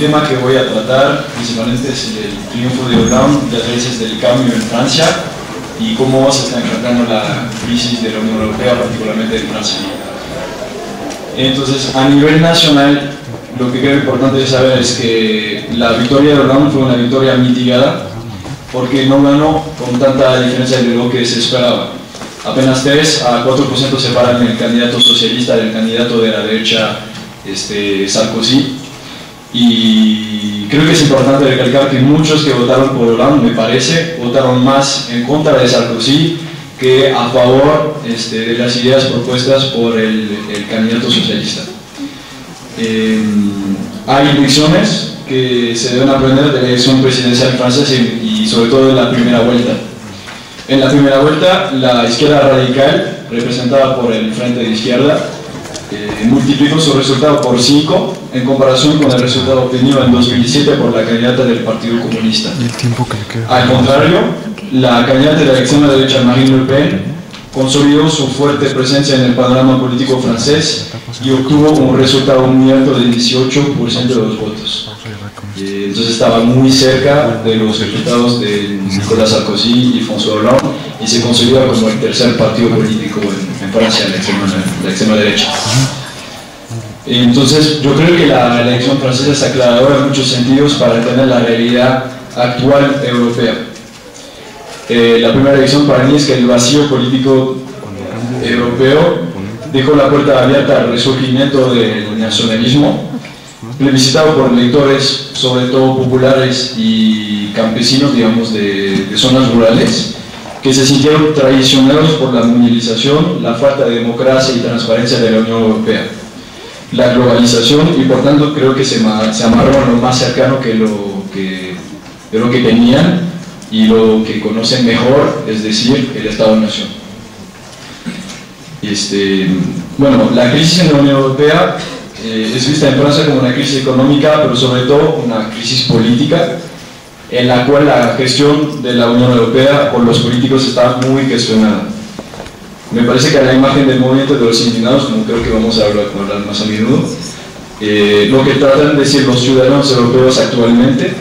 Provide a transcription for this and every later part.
tema que voy a tratar principalmente es el, triunfo de Hollande, las raíces del cambio en Francia y cómo se está enfrentando la crisis de la Unión Europea, particularmente en Francia. Entonces, a nivel nacional, lo que creo importante saber es que la victoria de Hollande fue una victoria mitigada porque no ganó con tanta diferencia de lo que se esperaba. Apenas 3 a 4% separan el candidato socialista del candidato de la derecha este, Sarkozy. Y creo que es importante recalcar que muchos que votaron por Hollande, me parece, votaron más en contra de Sarkozy que a favor este, de las ideas propuestas por el, candidato socialista. Eh, hay elecciones que se deben aprender de la elección presidencial francesa y, sobre todo de la primera vuelta. En la primera vuelta, la izquierda radical, representada por el Frente de Izquierda, eh, multiplicó su resultado por 5 en comparación con el resultado obtenido en 2017 por la candidata del Partido Comunista. Al contrario, la candidata de la elección de la derecha Marine Le Pen consolidó su fuerte presencia en el panorama político francés y obtuvo un resultado muy alto del 18% de los votos. Eh, entonces estaba muy cerca de los resultados de Nicolas Sarkozy y François Hollande y se consolidó como el tercer partido político en, Francia, la extrema, la extrema derecha. Entonces yo creo que la elección francesa es aclaradora en muchos sentidos para entender la realidad actual europea. Eh, la primera elección para mí es que el vacío político europeo dejó la puerta abierta al resurgimiento del nacionalismo, plebiscitado por electores, sobre todo populares y campesinos, digamos, de, zonas rurales, que se sintieron traicionados por la mundialización, la falta de democracia y transparencia de la Unión Europea, la globalización y por tanto creo que se, se amarró a lo más cercano que lo que, de lo que tenían y lo que conocen mejor, es decir, el Estado-Nación. Este, bueno, la crisis en la Unión Europea eh, es vista en Francia como una crisis económica, pero sobre todo una crisis política, en la cual la gestión de la Unión Europea por los políticos está muy cuestionada. Me parece que a la imagen del movimiento de los indignados, como creo que vamos a hablar, más a menudo, eh, lo que tratan de decir los ciudadanos europeos actualmente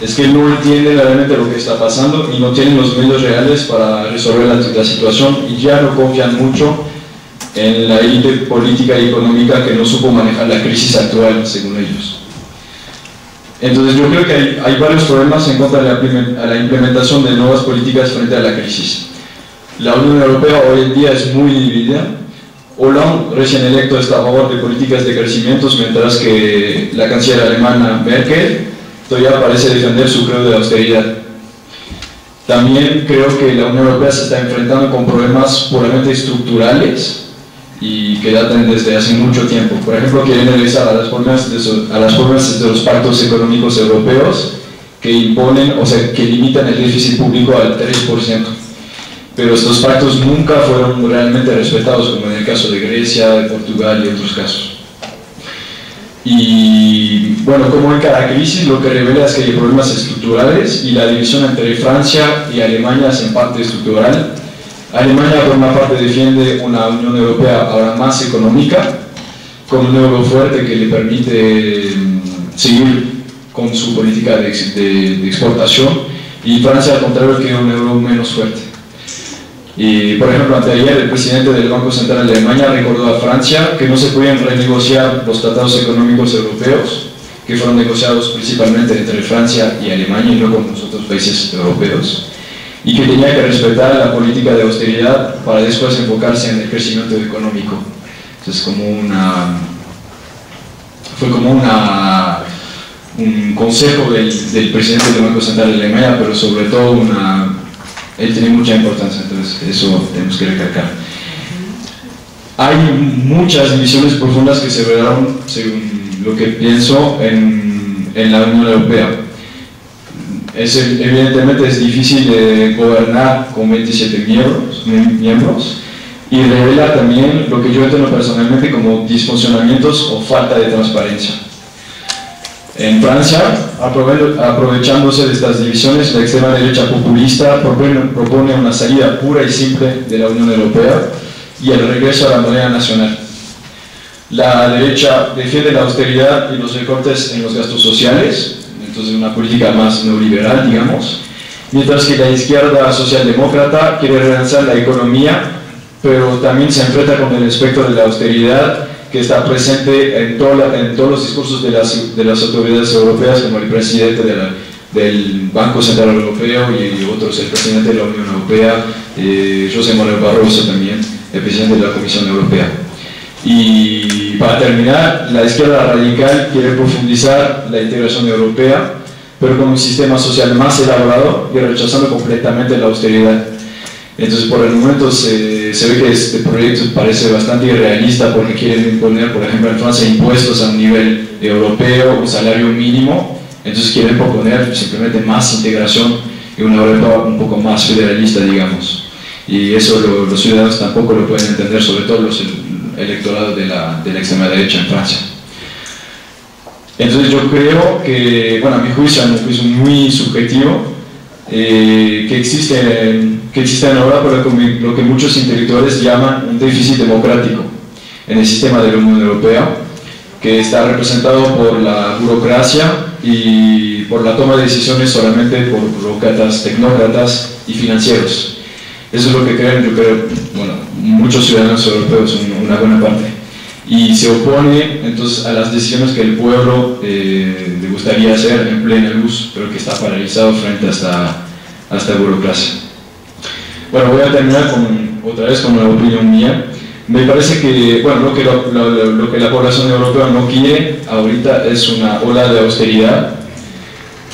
es que no entienden realmente lo que está pasando y no tienen los medios reales para resolver la, situación y ya no confían mucho en la élite política y económica que no supo manejar la crisis actual, según ellos. Entonces yo creo que hay, varios problemas en cuanto a la, implementación de nuevas políticas frente a la crisis. La Unión Europea hoy en día es muy dividida. Hollande, recién electo, está a favor de políticas de crecimiento, mientras que la canciller alemana Merkel todavía parece defender su credo de austeridad. También creo que la Unión Europea se está enfrentando con problemas puramente estructurales y que datan desde hace mucho tiempo. Por ejemplo, quieren regresar a las formas de, a las formas de los pactos económicos europeos que imponen, o sea, que limitan el déficit público al 3%. Pero estos pactos nunca fueron realmente respetados, como en el caso de Grecia, de Portugal y otros casos. Y bueno, como en cada crisis, lo que revela es que hay problemas estructurales y la división entre Francia y Alemania es en parte estructural. Alemania por una parte defiende una Unión Europea ahora más económica, con un euro fuerte que le permite mm, seguir con su política de, de exportación, y Francia al contrario quiere un euro menos fuerte. Y, por ejemplo, anteayer el presidente del Banco Central de Alemania recordó a Francia que no se podían renegociar los tratados económicos europeos, que fueron negociados principalmente entre Francia y Alemania y no con los otros países europeos, y que tenía que respetar la política de austeridad para después enfocarse en el crecimiento económico. Entonces, como una, fue como una, un consejo del, del presidente del Banco Central de Alemania, pero sobre todo una él tiene mucha importancia, entonces eso tenemos que recalcar. Hay muchas divisiones profundas que se revelaron, según lo que pienso, en, en la Unión Europea. Es, evidentemente es difícil de gobernar con 27 miembros, miembros y revela también lo que yo entiendo personalmente como disfuncionamientos o falta de transparencia. En Francia, aprovechándose de estas divisiones, la extrema derecha populista propone, una salida pura y simple de la Unión Europea y el regreso a la moneda nacional. La derecha defiende la austeridad y los recortes en los gastos sociales, entonces una política más neoliberal, digamos, mientras que la izquierda socialdemócrata quiere relanzar la economía, pero también se enfrenta con el aspecto de la austeridad que está presente en, en todos los discursos de las, de las, autoridades europeas, como el presidente del Banco Central Europeo y otros, el presidente de la Unión Europea, eh, José Manuel Barroso también, el presidente de la Comisión Europea. Y para terminar, la izquierda radical quiere profundizar la integración europea, pero con un sistema social más elaborado y rechazando completamente la austeridad. Entonces, por el momento se, se, ve que este proyecto parece bastante irrealista porque quieren imponer, por ejemplo, en Francia impuestos a un nivel europeo, un salario mínimo, entonces quieren proponer simplemente más integración y una Europa un poco más federalista, digamos. Y eso los ciudadanos tampoco lo pueden entender, sobre todo los, electorado de la, de la extrema derecha en Francia. Entonces yo creo que, bueno, a mi juicio, a mi juicio muy subjetivo, eh, que, existe, que existe en Europa lo que muchos intelectuales llaman un déficit democrático en el sistema de la Unión Europea, que está representado por la burocracia y por la toma de decisiones solamente por burócratas, tecnócratas y financieros. Eso es lo que creen, yo creo, bueno, muchos ciudadanos europeos, una buena parte. Y se opone entonces a las decisiones que el pueblo eh, le gustaría hacer en plena luz, pero que está paralizado frente a esta, a esta burocracia. Bueno, voy a terminar con, otra vez con una opinión mía. Me parece que, bueno, lo que, lo que la población europea no quiere ahorita es una ola de austeridad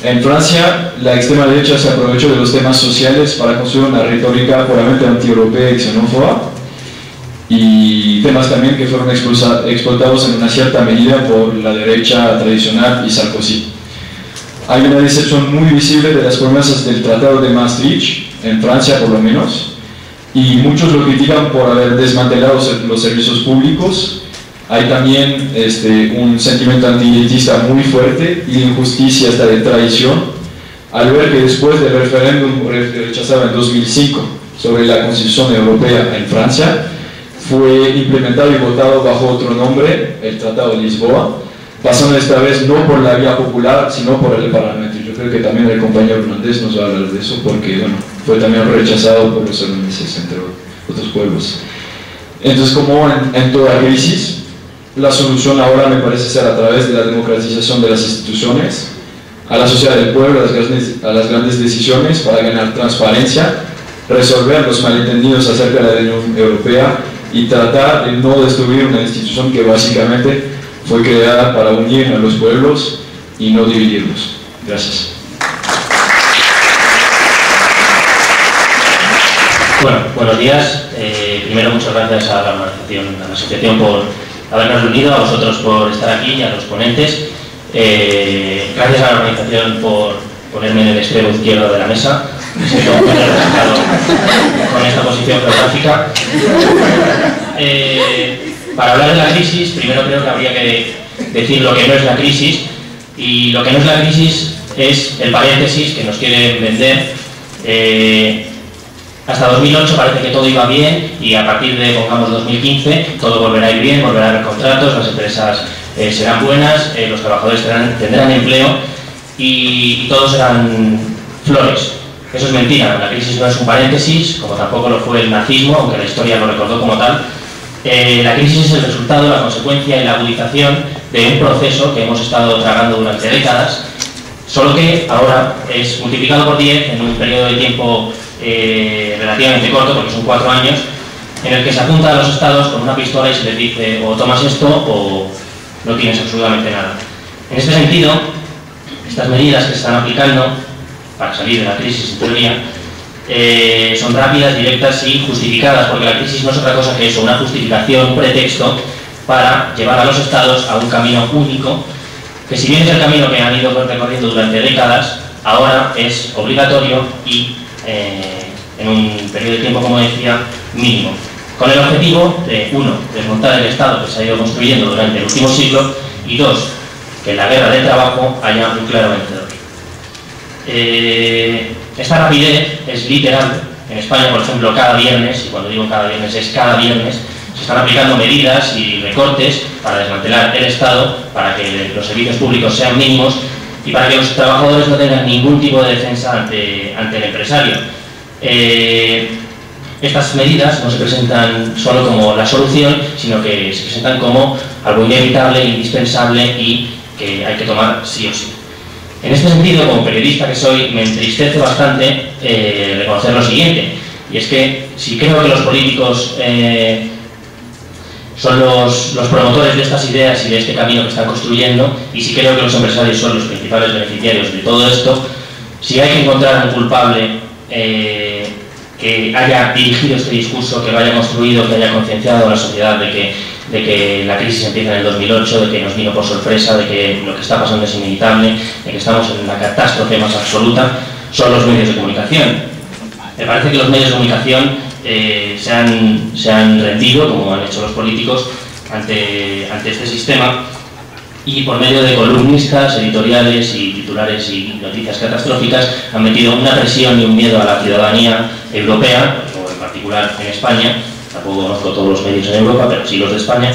en Francia, la extrema derecha se aprovechó de los temas sociales para construir una retórica puramente anti-europea y xenófoba y temas también que fueron explotados en una cierta medida por la derecha tradicional y Sarkozy. Hay una decepción muy visible de las promesas del Tratado de Maastricht, en Francia por lo menos, y muchos lo critican por haber desmantelado los servicios públicos hay también este, un sentimiento antielitista muy fuerte y de injusticia hasta de traición al ver que después del referéndum rechazado en 2005 sobre la Constitución Europea en Francia, fue implementado y votado bajo otro nombre, el Tratado de Lisboa, pasando esta vez no por la vía popular, sino por el Parlamento. Yo creo que también el compañero Hernández nos va a hablar de eso, porque bueno, fue también rechazado por los holandeses, entre otros pueblos. Entonces, como en toda crisis, la solución ahora me parece ser a través de la democratización de las instituciones, a la sociedad del pueblo, a las grandes, a las grandes decisiones para ganar transparencia, resolver los malentendidos acerca de la Unión Europea y tratar de no destruir una institución que básicamente fue creada para unir a los pueblos y no dividirlos. Gracias. Bueno, buenos días. Eh, primero, muchas gracias a la organización, a la asociación por habernos reunido, a vosotros por estar aquí y a los ponentes. Eh, gracias a la organización por ponerme en el extremo izquierdo de la mesa. Muy representado con esta posición geográfica. Eh, para hablar de la crisis, primero creo que habría que decir lo que no es la crisis. Y lo que no es la crisis es el paréntesis que nos quieren vender. Eh, hasta 2008 parece que todo iba bien y a partir de, pongamos, 2015, todo volverá a ir bien, volverá a haber contratos, las empresas eh, serán buenas, los trabajadores tendrán, empleo y, todos serán flores. Eso es mentira, la crisis no es un paréntesis, como tampoco lo fue el nazismo, aunque la historia lo recordó como tal. Eh, la crisis es el resultado, la consecuencia y la agudización de un proceso que hemos estado tragando durante décadas, solo que ahora es multiplicado por 10 en un periodo de tiempo eh, relativamente corto, porque son cuatro años, en el que se apunta a los estados con una pistola y se les dice o tomas esto o no tienes absolutamente nada. En este sentido, estas medidas que se están aplicando para salir de la crisis en teoría eh, son rápidas, directas y justificadas, porque la crisis no es otra cosa que eso, una justificación, un pretexto para llevar a los estados a un camino único, que si bien es el camino que han ido recorriendo durante décadas, ahora es obligatorio y eh, en un periodo de tiempo, como decía, mínimo, con el objetivo de, uno, desmontar el Estado que se ha ido construyendo durante el último siglo y dos, que en la guerra del trabajo haya un claro vencedor. Eh, esta rapidez es literal. En España, por ejemplo, cada viernes, y cuando digo cada viernes es cada viernes, se están aplicando medidas y recortes para desmantelar el Estado, para que los servicios públicos sean mínimos y para que los trabajadores no tengan ningún tipo de defensa ante, ante el empresario. Eh, estas medidas no se presentan solo como la solución, sino que se presentan como algo inevitable, indispensable y que hay que tomar sí o sí. En este sentido, como periodista que soy, me entristece bastante eh, reconocer lo siguiente, y es que si creo que los políticos eh, son los, promotores de estas ideas y de este camino que están construyendo, y si creo que los empresarios son los principales beneficiarios de todo esto, si hay que encontrar un culpable eh, que haya dirigido este discurso, que lo haya construido, que haya concienciado a la sociedad de que, de que la crisis empieza en el 2008, de que nos vino por sorpresa, de que lo que está pasando es inevitable, de que estamos en la catástrofe más absoluta, son los medios de comunicación. Me parece que los medios de comunicación eh, se, han, se, han, rendido, como han hecho los políticos, ante, ante este sistema y por medio de columnistas, editoriales y titulares y noticias catastróficas han metido una presión y un miedo a la ciudadanía europea, o en particular en España, tampoco conozco todos los medios en Europa, pero sí los de España,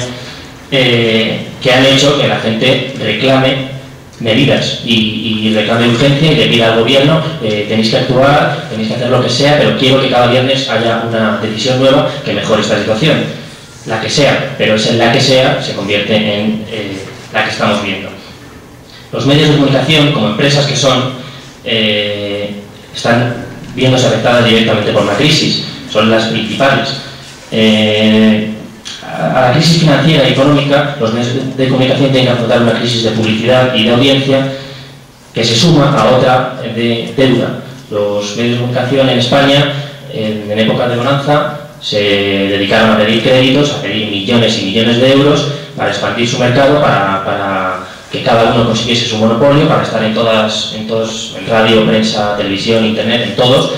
eh, que han hecho que la gente reclame medidas y, reclame urgencia y le pida al gobierno eh, tenéis que actuar, tenéis que hacer lo que sea, pero quiero que cada viernes haya una decisión nueva que mejore esta situación. La que sea, pero es en la que sea se convierte en eh, la que estamos viendo. Los medios de comunicación, como empresas que son, están viéndose afectadas directamente por la crisis, son las principales a la crisis financiera y económica, los medios de comunicación tienen que afrontar una crisis de publicidad y de audiencia que se suma a otra de deuda. Los medios de comunicación en España, en, en época de bonanza, se dedicaron a pedir créditos, a pedir millones y millones de euros para expandir su mercado, para, para que cada uno consiguiese su monopolio, para estar en todas, en todos, en radio, prensa, televisión, internet, en todos,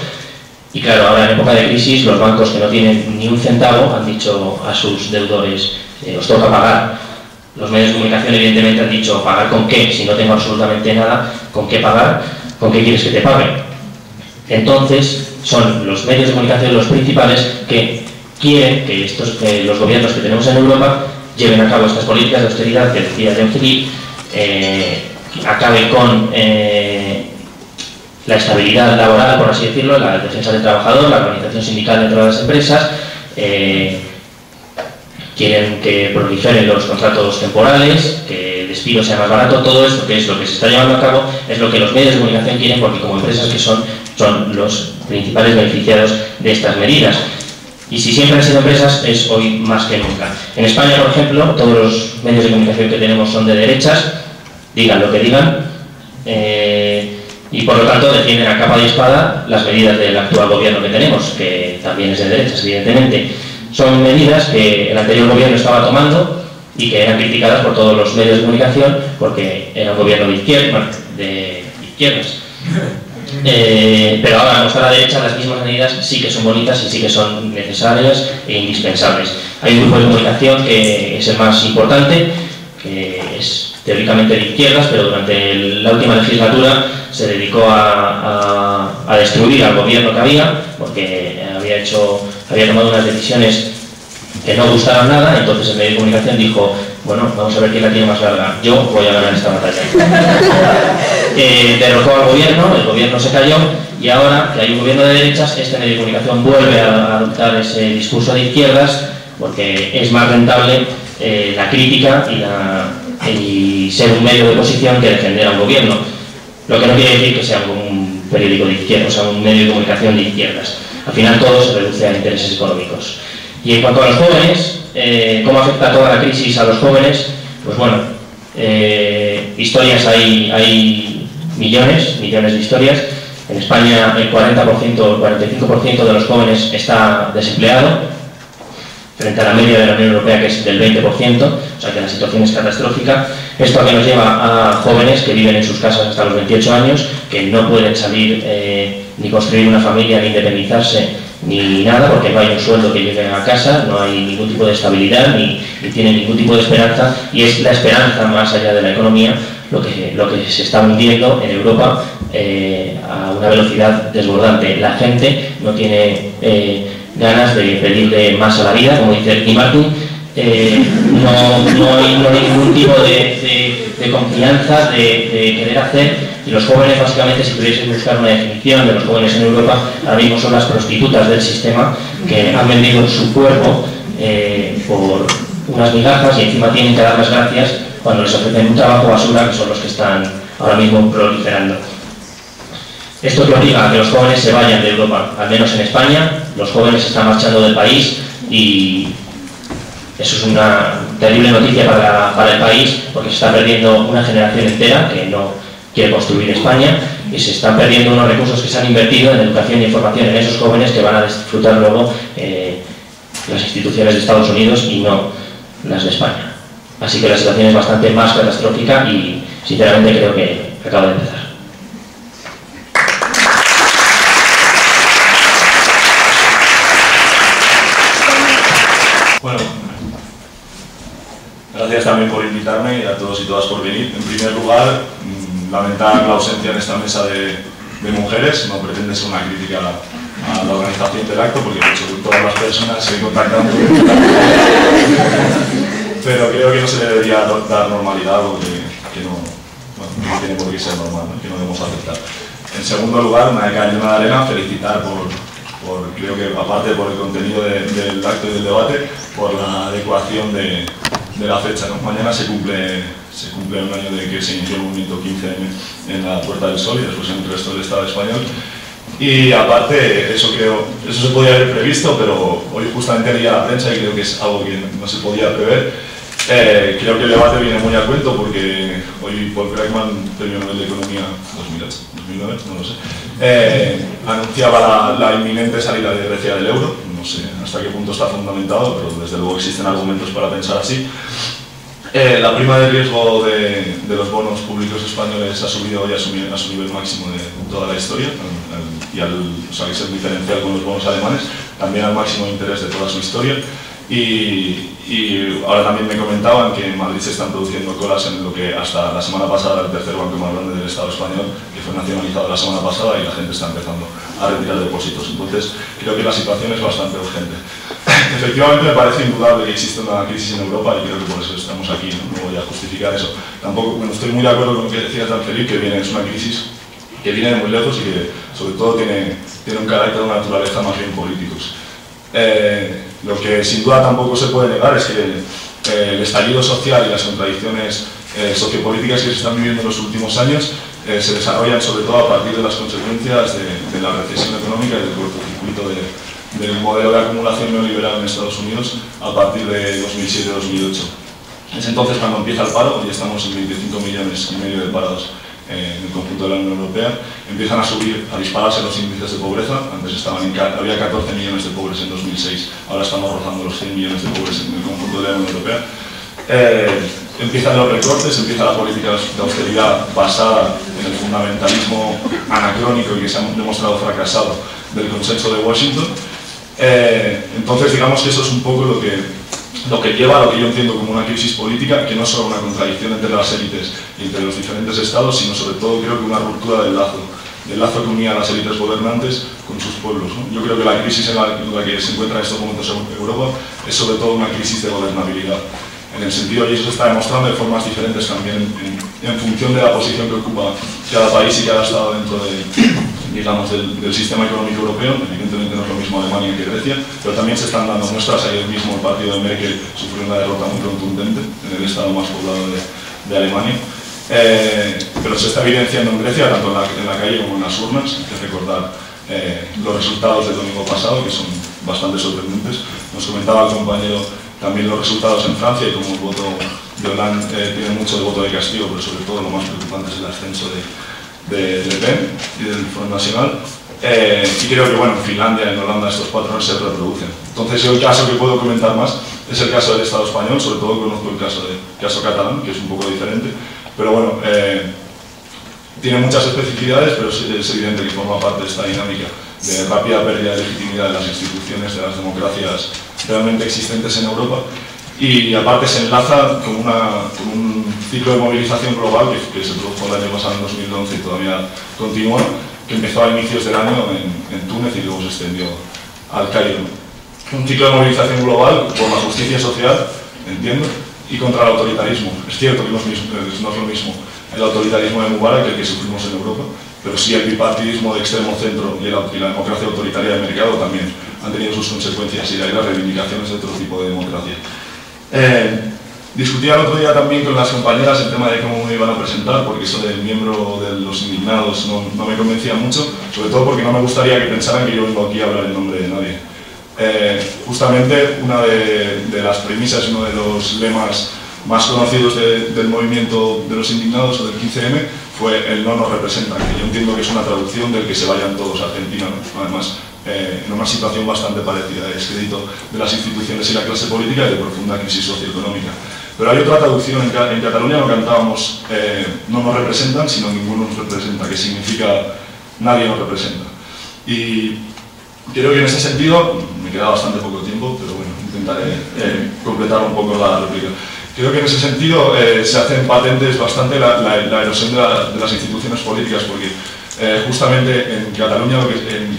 y claro, ahora en época de crisis los bancos que no tienen ni un centavo han dicho a sus deudores, eh, os toca pagar. Los medios de comunicación evidentemente han dicho, ¿pagar con qué? Si no tengo absolutamente nada, ¿con qué pagar? ¿Con qué quieres que te pague? Entonces, son los medios de comunicación los principales que quieren que estos, los gobiernos que tenemos en Europa lleven a cabo estas políticas de austeridad que decía Jean Philippe, eh, acaben con eh, la estabilidad laboral, por así decirlo, la defensa del trabajador, la organización sindical dentro de las empresas, eh, quieren que proliferen los contratos temporales, que el despido sea más barato, todo esto que es lo que se está llevando a cabo, es lo que los medios de comunicación quieren porque como empresas que son, son los principales beneficiados de estas medidas. Y si siempre han sido empresas, es hoy más que nunca. En España, por ejemplo, todos los medios de comunicación que tenemos son de derechas, digan lo que digan, eh, y por lo tanto defienden a capa de espada las medidas del actual gobierno que tenemos, que también es de derechas, evidentemente. Son medidas que el anterior gobierno estaba tomando y que eran criticadas por todos los medios de comunicación porque era un gobierno de, izquierda, de izquierdas. Eh, pero ahora, a la derecha, las mismas medidas sí que son bonitas y sí que son necesarias e indispensables. Hay un grupo de comunicación que es el más importante, que es teóricamente de izquierdas, pero durante la última legislatura se dedicó a, destruir al gobierno que había, porque había, hecho, había tomado unas decisiones que no gustaron nada, entonces el medio de comunicación dijo, bueno, vamos a ver quién la tiene más larga, yo voy a ganar esta batalla. eh, derrotó al gobierno, el gobierno se cayó, y ahora que hay un gobierno de derechas, este medio de comunicación vuelve a adoptar ese discurso de izquierdas, porque es más rentable eh, la crítica y, la, y ser un medio de oposición que defender a un gobierno. Lo que no quiere decir que sea un periódico de izquierdas, o sea, un medio de comunicación de izquierdas. Al final todo se reduce a intereses económicos. Y en cuanto a los jóvenes, eh, ¿cómo afecta toda la crisis a los jóvenes? Pues bueno, eh, historias hay, hay millones, millones de historias. En España el 40%, el 45% de los jóvenes está desempleado, frente a la media de la Unión Europea que es del 20%, o sea que la situación es catastrófica. Esto a que nos lleva a jóvenes que viven en sus casas hasta los 28 años, que no pueden salir eh, ni construir una familia, ni independizarse, ni nada, porque no hay un sueldo que llegue a casa, no hay ningún tipo de estabilidad, ni, ni tienen ningún tipo de esperanza, y es la esperanza más allá de la economía lo que, lo que se está hundiendo en Europa eh, a una velocidad desbordante. La gente no tiene... Eh, ganas de pedirle más a la vida, como dice Ricky Martin. Eh, no, no, hay, ningún tipo de, confianza, de, querer hacer, y los jóvenes básicamente, si tuviesen buscar una definición de los jóvenes en Europa, ahora mismo son las prostitutas del sistema que han vendido su cuerpo eh, por unas migajas y encima tienen que dar las gracias cuando les ofrecen un trabajo basura, que son los que están ahora mismo proliferando. Esto que obliga a que los jóvenes se vayan de Europa, al menos en España, los jóvenes están marchando del país y eso es una terrible noticia para, el país porque se está perdiendo una generación entera que no quiere construir España y se están perdiendo unos recursos que se han invertido en educación y información en esos jóvenes que van a disfrutar luego eh, las instituciones de Estados Unidos y no las de España. Así que la situación es bastante más catastrófica y sinceramente creo que acaba de empezar. Gracias también por invitarme y a todos y todas por venir. En primer lugar, mm, lamentar la ausencia en esta mesa de, mujeres. No pretende ser una crítica a, la organización del acto, porque de hecho todas las personas se contactando. Pero creo que no se le debería dar normalidad o que, no, tiene por qué ser normal, que no debemos aceptar. En segundo lugar, una de cañona de arena, felicitar por, creo que aparte por el contenido del acto y del debate, por la adecuación de, de la fecha. ¿no? Mañana se cumple, se cumple un año de que se inició el movimiento 15 en la Puerta del Sol y después en el resto del Estado español. Y aparte, eso creo, eso se podía haber previsto, pero hoy justamente leía la prensa y creo que es algo que no se podía prever. Eh, creo que el debate viene muy a cuento porque hoy Paul Krugman, Premio Nobel de Economía 2008, 2009, no lo sé, eh, anunciaba la, la, inminente salida de Grecia del euro no sé hasta qué punto está fundamentado, pero desde luego existen argumentos para pensar así. Eh, la prima de riesgo de, los bonos públicos españoles ha subido hoy a su, nivel máximo de toda la historia, y al, o sea, es el diferencial con los bonos alemanes, también al máximo interés de toda su historia. Y, ahora también me comentaban que en Madrid se están produciendo colas en lo que hasta la semana pasada el tercer banco más grande del Estado español, que fue nacionalizado la semana pasada y la gente está empezando a retirar depósitos. Entonces creo que la situación es bastante urgente. Efectivamente me parece indudable que existe una crisis en Europa y creo que por eso estamos aquí, no, voy a justificar eso. Tampoco, bueno, estoy muy de acuerdo con lo que decías Dan Felipe, que viene, es una crisis que viene de muy lejos y que sobre todo tiene, tiene un carácter de naturaleza más bien políticos. Eh, lo que sin duda tampoco se puede negar es que eh, el estallido social y las contradicciones eh, sociopolíticas que se están viviendo en los últimos años eh, se desarrollan sobre todo a partir de las consecuencias de, la recesión económica y del cortocircuito del modelo de acumulación neoliberal en Estados Unidos a partir de 2007-2008. Es entonces cuando empieza el paro, y estamos en 25 millones y medio de parados en el conjunto de la Unión Europea, empiezan a subir, a dispararse los índices de pobreza, antes estaban había 14 millones de pobres en 2006, ahora estamos rozando los 100 millones de pobres en el conjunto de la Unión Europea. Eh, empiezan los recortes, empieza la política de austeridad basada en el fundamentalismo anacrónico y que se ha demostrado fracasado del consenso de Washington. Eh, entonces digamos que eso es un poco lo que lo que lleva a lo que yo entiendo como una crisis política, que no es solo una contradicción entre las élites y entre los diferentes estados, sino sobre todo creo que una ruptura del lazo, del lazo que unía a las élites gobernantes con sus pueblos. Yo creo que la crisis en la, que se encuentra en estos momentos en Europa es sobre todo una crisis de gobernabilidad. En el sentido, y eso se está demostrando de formas diferentes también en función de la posición que ocupa cada país y cada estado dentro de, digamos, del, sistema económico europeo, evidentemente no es lo mismo Alemania que Grecia, pero también se están dando muestras, ayer mismo el partido de Merkel sufrió una derrota muy contundente en el estado más poblado de, Alemania, eh, pero se está evidenciando en Grecia, tanto en la, calle como en las urnas, hay que recordar eh, los resultados del domingo pasado, que son bastante sorprendentes. Nos comentaba el compañero también los resultados en Francia y como el voto de Hollande eh, tiene mucho de voto de castigo, pero sobre todo lo más preocupante es el ascenso de, de Pen y del Front Nacional. Eh, y creo que bueno, en Finlandia, en Holanda, estos patrones se reproducen. Entonces, el caso que puedo comentar más es el caso del Estado español, sobre todo conozco el caso, de, caso catalán, que es un poco diferente, pero bueno, eh, tiene muchas especificidades, pero es, evidente que forma parte de esta dinámica de rápida pérdida de legitimidad de las instituciones, de las democracias realmente existentes en Europa y aparte se enlaza con, un ciclo de movilización global que, se produjo el año pasado en 2011 y todavía continúa, que empezó a inicios del año en, Túnez y luego se extendió al Cairo. un ciclo de movilización global por la justicia social, entiendo, y contra el autoritarismo. Es cierto que no es, lo mismo el autoritarismo de Mubarak que el que sufrimos en Europa, pero sí el bipartidismo de extremo centro y, la democracia autoritaria de mercado también han tenido sus consecuencias y ahí las reivindicaciones de otro tipo de democracia. Eh, discutía el otro día también con las compañeras el tema de cómo me iban a presentar, porque eso del miembro de los indignados no, me convencía mucho, sobre todo porque no me gustaría que pensaran que yo vengo aquí a hablar en nombre de nadie. Eh, justamente una de, las premisas, uno de los lemas más conocidos del movimiento de los indignados o del 15M fue el no nos representan, que yo entiendo que es una traducción del que se vayan todos a Argentina, además eh, en una situación bastante parecida, de descrédito de las instituciones y la clase política y de profunda crisis socioeconómica. Pero hay otra traducción, en, en Cataluña no cantábamos eh, no nos representan, sino ninguno nos representa, que significa nadie nos representa. Y creo que en ese sentido, me queda bastante poco tiempo, pero bueno, intentaré eh, completar un poco la réplica. Creo que en ese sentido eh, se hacen patentes bastante la, erosión de, las instituciones políticas, porque eh, justamente en Cataluña lo que,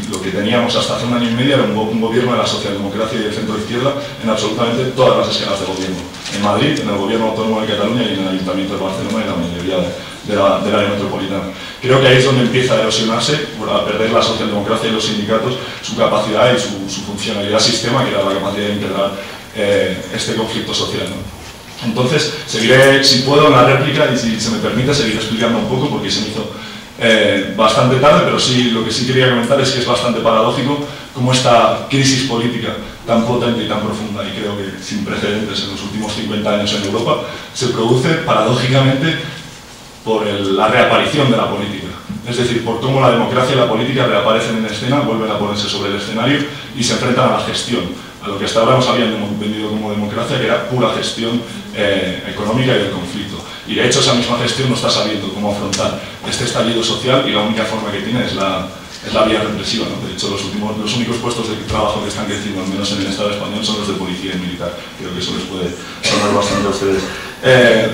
lo que, teníamos hasta hace un año y medio era un, gobierno de la socialdemocracia y del centro izquierda en absolutamente todas las escalas de gobierno. En Madrid, en el gobierno autónomo de Cataluña y en el Ayuntamiento de Barcelona y en la mayoría de, la, del área metropolitana. Creo que ahí es donde empieza a erosionarse, a perder la socialdemocracia y los sindicatos su capacidad y su, funcionalidad sistema, que era la capacidad de integrar eh, este conflicto social. Entonces, seguiré, si puedo, en la réplica y si se me permite, seguiré explicando un poco porque se me hizo eh, bastante tarde, pero sí, lo que sí quería comentar es que es bastante paradójico cómo esta crisis política tan potente y tan profunda, y creo que sin precedentes en los últimos 50 años en Europa, se produce paradójicamente por la reaparición de la política. Es decir, por cómo la democracia y la política reaparecen en escena, vuelven a ponerse sobre el escenario y se enfrentan a la gestión a lo que hasta ahora nos habían vendido como democracia, que era pura gestión eh, económica y del conflicto. Y de hecho esa misma gestión no está sabiendo cómo afrontar este estallido social y la única forma que tiene es la, es la vía represiva. ¿no? De hecho, los, últimos, los únicos puestos de trabajo que están creciendo, al menos en el Estado español, son los de policía y militar. Creo que eso les puede sonar bastante a ustedes. Eh,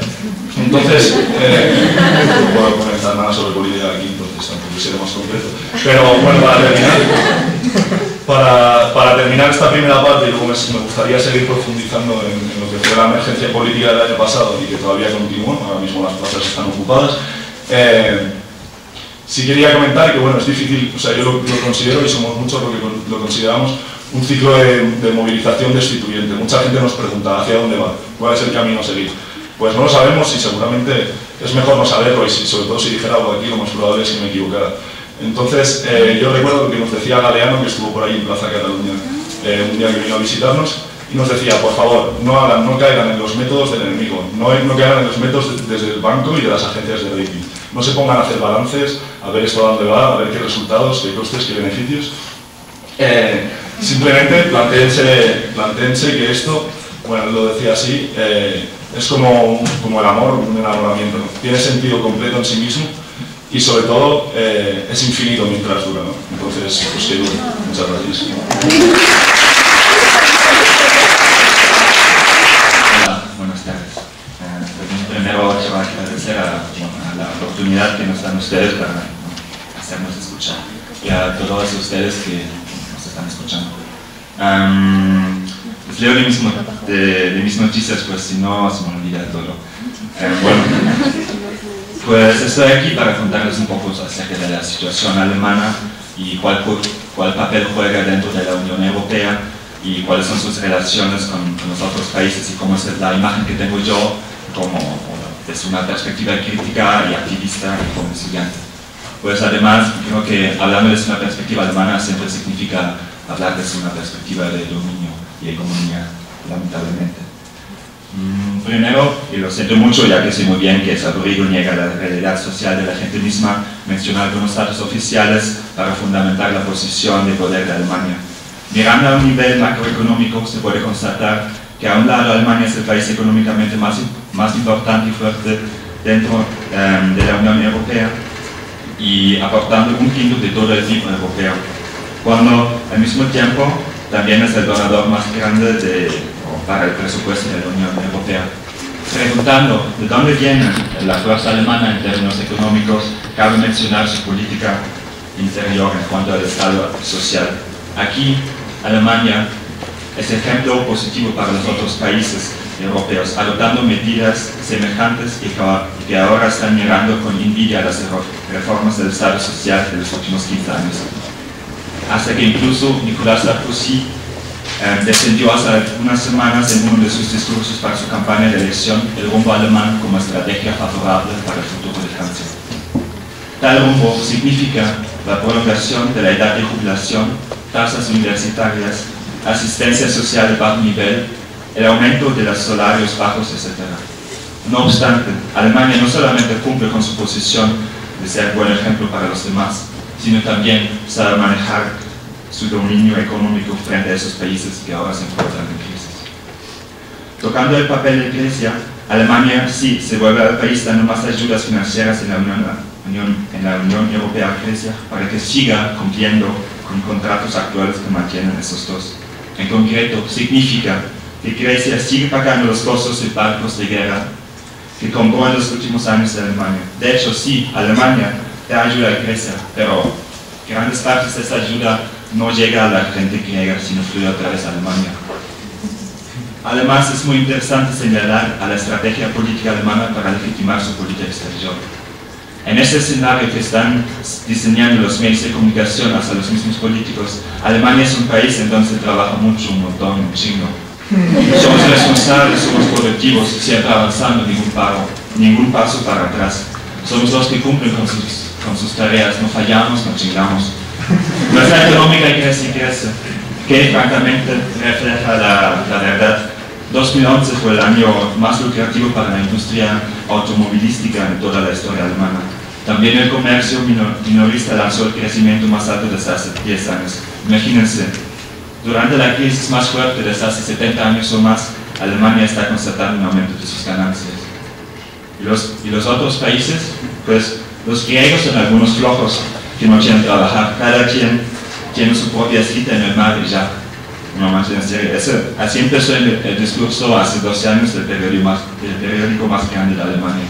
entonces, eh, no puedo comentar nada sobre política aquí, entonces tampoco seré más concreto. Pero bueno, para terminar, para, terminar esta primera parte, y luego me, gustaría seguir profundizando en, lo que fue la emergencia política del año pasado y que todavía continúa, ahora mismo las plazas están ocupadas. Eh, sí quería comentar que bueno, es difícil, o sea, yo lo, considero y somos muchos lo que lo consideramos un ciclo de, de, movilización destituyente. Mucha gente nos pregunta hacia dónde va, cuál es el camino a seguir. Pues no lo sabemos y seguramente es mejor no saberlo y sobre todo si dijera algo aquí lo más probable es que me equivocara. Entonces, eh, yo recuerdo lo que nos decía Galeano, que estuvo por ahí en Plaza Cataluña eh, un día que vino a visitarnos, y nos decía, por favor, no, hagan, no caigan en los métodos del enemigo, no, caigan en los métodos desde el banco y de las agencias de rating. No se pongan a hacer balances, a ver esto a dónde va, a ver qué resultados, qué costes, qué beneficios. Eh, simplemente planteense, que esto, bueno, lo decía así, es como, como el amor, un enamoramiento. Tiene sentido completo en sí mismo y sobre todo eh, es infinito mientras dura. ¿no? Entonces, pues sí, muchas gracias. Hola, buenas tardes. Eh, primero quiero agradecer a, la oportunidad que nos dan ustedes para hacernos escuchar y a todos ustedes que nos están escuchando. Um, les leo de mis, de, de mis, noticias, pues si no se me olvida todo. Eh, bueno, pues estoy aquí para contarles un poco acerca de la situación alemana y cuál, cuál papel juega dentro de la Unión Europea y cuáles son sus relaciones con, los otros países y cómo es la imagen que tengo yo como desde una perspectiva crítica y activista y como estudiante. Pues además, creo que hablando desde una perspectiva alemana siempre significa hablar desde una perspectiva de dominio y economía, lamentablemente. Mm, primero, y lo siento mucho ya que sé muy bien que es aburrido niega la realidad social de la gente misma, mencionar algunos datos oficiales para fundamentar la posición de poder de Alemania. Mirando a un nivel macroeconómico se puede constatar que a un lado Alemania es el país económicamente más, importante y fuerte dentro em, de la Unión Europea y aportando un quinto de todo el PIB europeo, cuando al mismo tiempo también es el donador más grande de para el presupuesto de la Unión Europea. Preguntando de dónde viene la fuerza alemana en términos económicos, cabe mencionar su política interior en cuanto al Estado social. Aquí, Alemania es ejemplo positivo para los otros países europeos, adoptando medidas semejantes y que ahora están mirando con envidia las reformas del Estado social de los últimos 15 años. Hasta que incluso Nicolás Sarkozy eh, defendió hace unas semanas en uno de sus discursos para su campaña de elección el rumbo alemán como estrategia favorable para el futuro de Francia. Tal rumbo significa la prolongación de la edad de jubilación, tasas universitarias, asistencia social de bajo nivel, el aumento de los salarios bajos, etc. No obstante, Alemania no solamente cumple con su posición de ser buen ejemplo para los demás, sino también sabe manejar su dominio económico frente a esos países que ahora se encuentran en crisis. Tocando el papel de Grecia, Alemania sí se vuelve al país dando más ayudas financieras en la Unión, en la Unión Europea a Grecia para que siga cumpliendo con contratos actuales que mantienen esos dos. En concreto, significa que Grecia sigue pagando los costos de barcos de guerra que compró en los últimos años de Alemania. De hecho, sí, Alemania da ayuda a Grecia, pero grandes partes de esa ayuda no llega a la gente griega, sino fluye a través de Alemania. Además, es muy interesante señalar a la estrategia política alemana para legitimar su política exterior. En este escenario que están diseñando los medios de comunicación hasta los mismos políticos, Alemania es un país en donde se trabaja mucho, un montón, un chingo. Somos responsables, somos productivos, siempre avanzando, ningún paro, ningún paso para atrás. Somos los que cumplen con sus, con sus tareas, no fallamos, no chingamos. Nuestra económica crece y crece, que francamente refleja la, la verdad 2011 fue el año más lucrativo para la industria automovilística en toda la historia alemana. También el comercio minorista lanzó el crecimiento más alto desde hace 10 años. Imagínense, durante la crisis más fuerte desde hace 70 años o más, Alemania está constatando un aumento de sus ganancias. ¿Y los, y los otros países? Pues los griegos son algunos flojos que no quieren trabajar. Cada quien tiene su propia cita en el mar y ya no más en serio. así empezó el, discurso hace 12 años del periódico, más, periódico más grande de Alemania.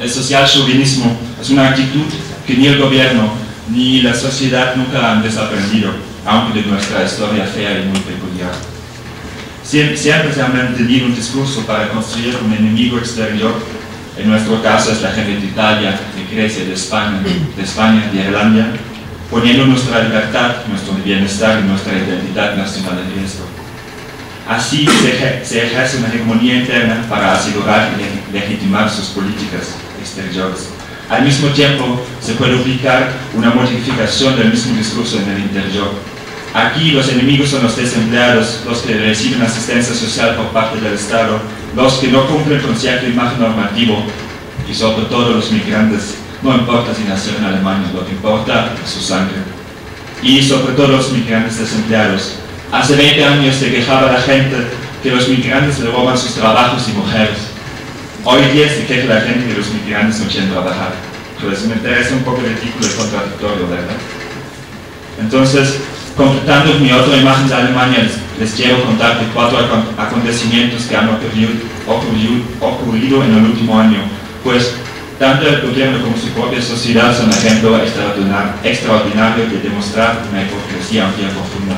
El social chauvinismo es una actitud que ni el gobierno ni la sociedad nunca han desaprendido, aunque de nuestra historia fea y muy peculiar. Siempre, siempre se ha mantenido un discurso para construir un enemigo exterior. En nuestro caso es la gente de Italia, de Grecia, de España, de España, de Irlanda, poniendo nuestra libertad, nuestro bienestar y nuestra identidad nacional en riesgo. Así se, ejerce una hegemonía interna para asegurar y legitimar sus políticas exteriores. Al mismo tiempo, se puede aplicar una modificación del mismo discurso en el interior. Aquí los enemigos son los desempleados, los que reciben asistencia social por parte del Estado, los que no cumplen con cierto imagen normativo y sobre todo los migrantes no importa si nació en Alemania, lo que importa es su sangre. Y sobre todo los migrantes desempleados. Hace 20 años se quejaba la gente que los migrantes le roban sus trabajos y mujeres. Hoy día se queja la gente que los migrantes no quieren trabajar. Pues me interesa un poco ridículo y contradictorio, ¿verdad? Entonces, completando mi otra imagen de Alemania, quiero contar de cuatro acontecimientos que han ocurrido, ocurrido, ocurrido en el último año. Pues tanto el gobierno como su propia sociedad son ejemplo extraordinario de demostrar una hipocresía amplia profunda.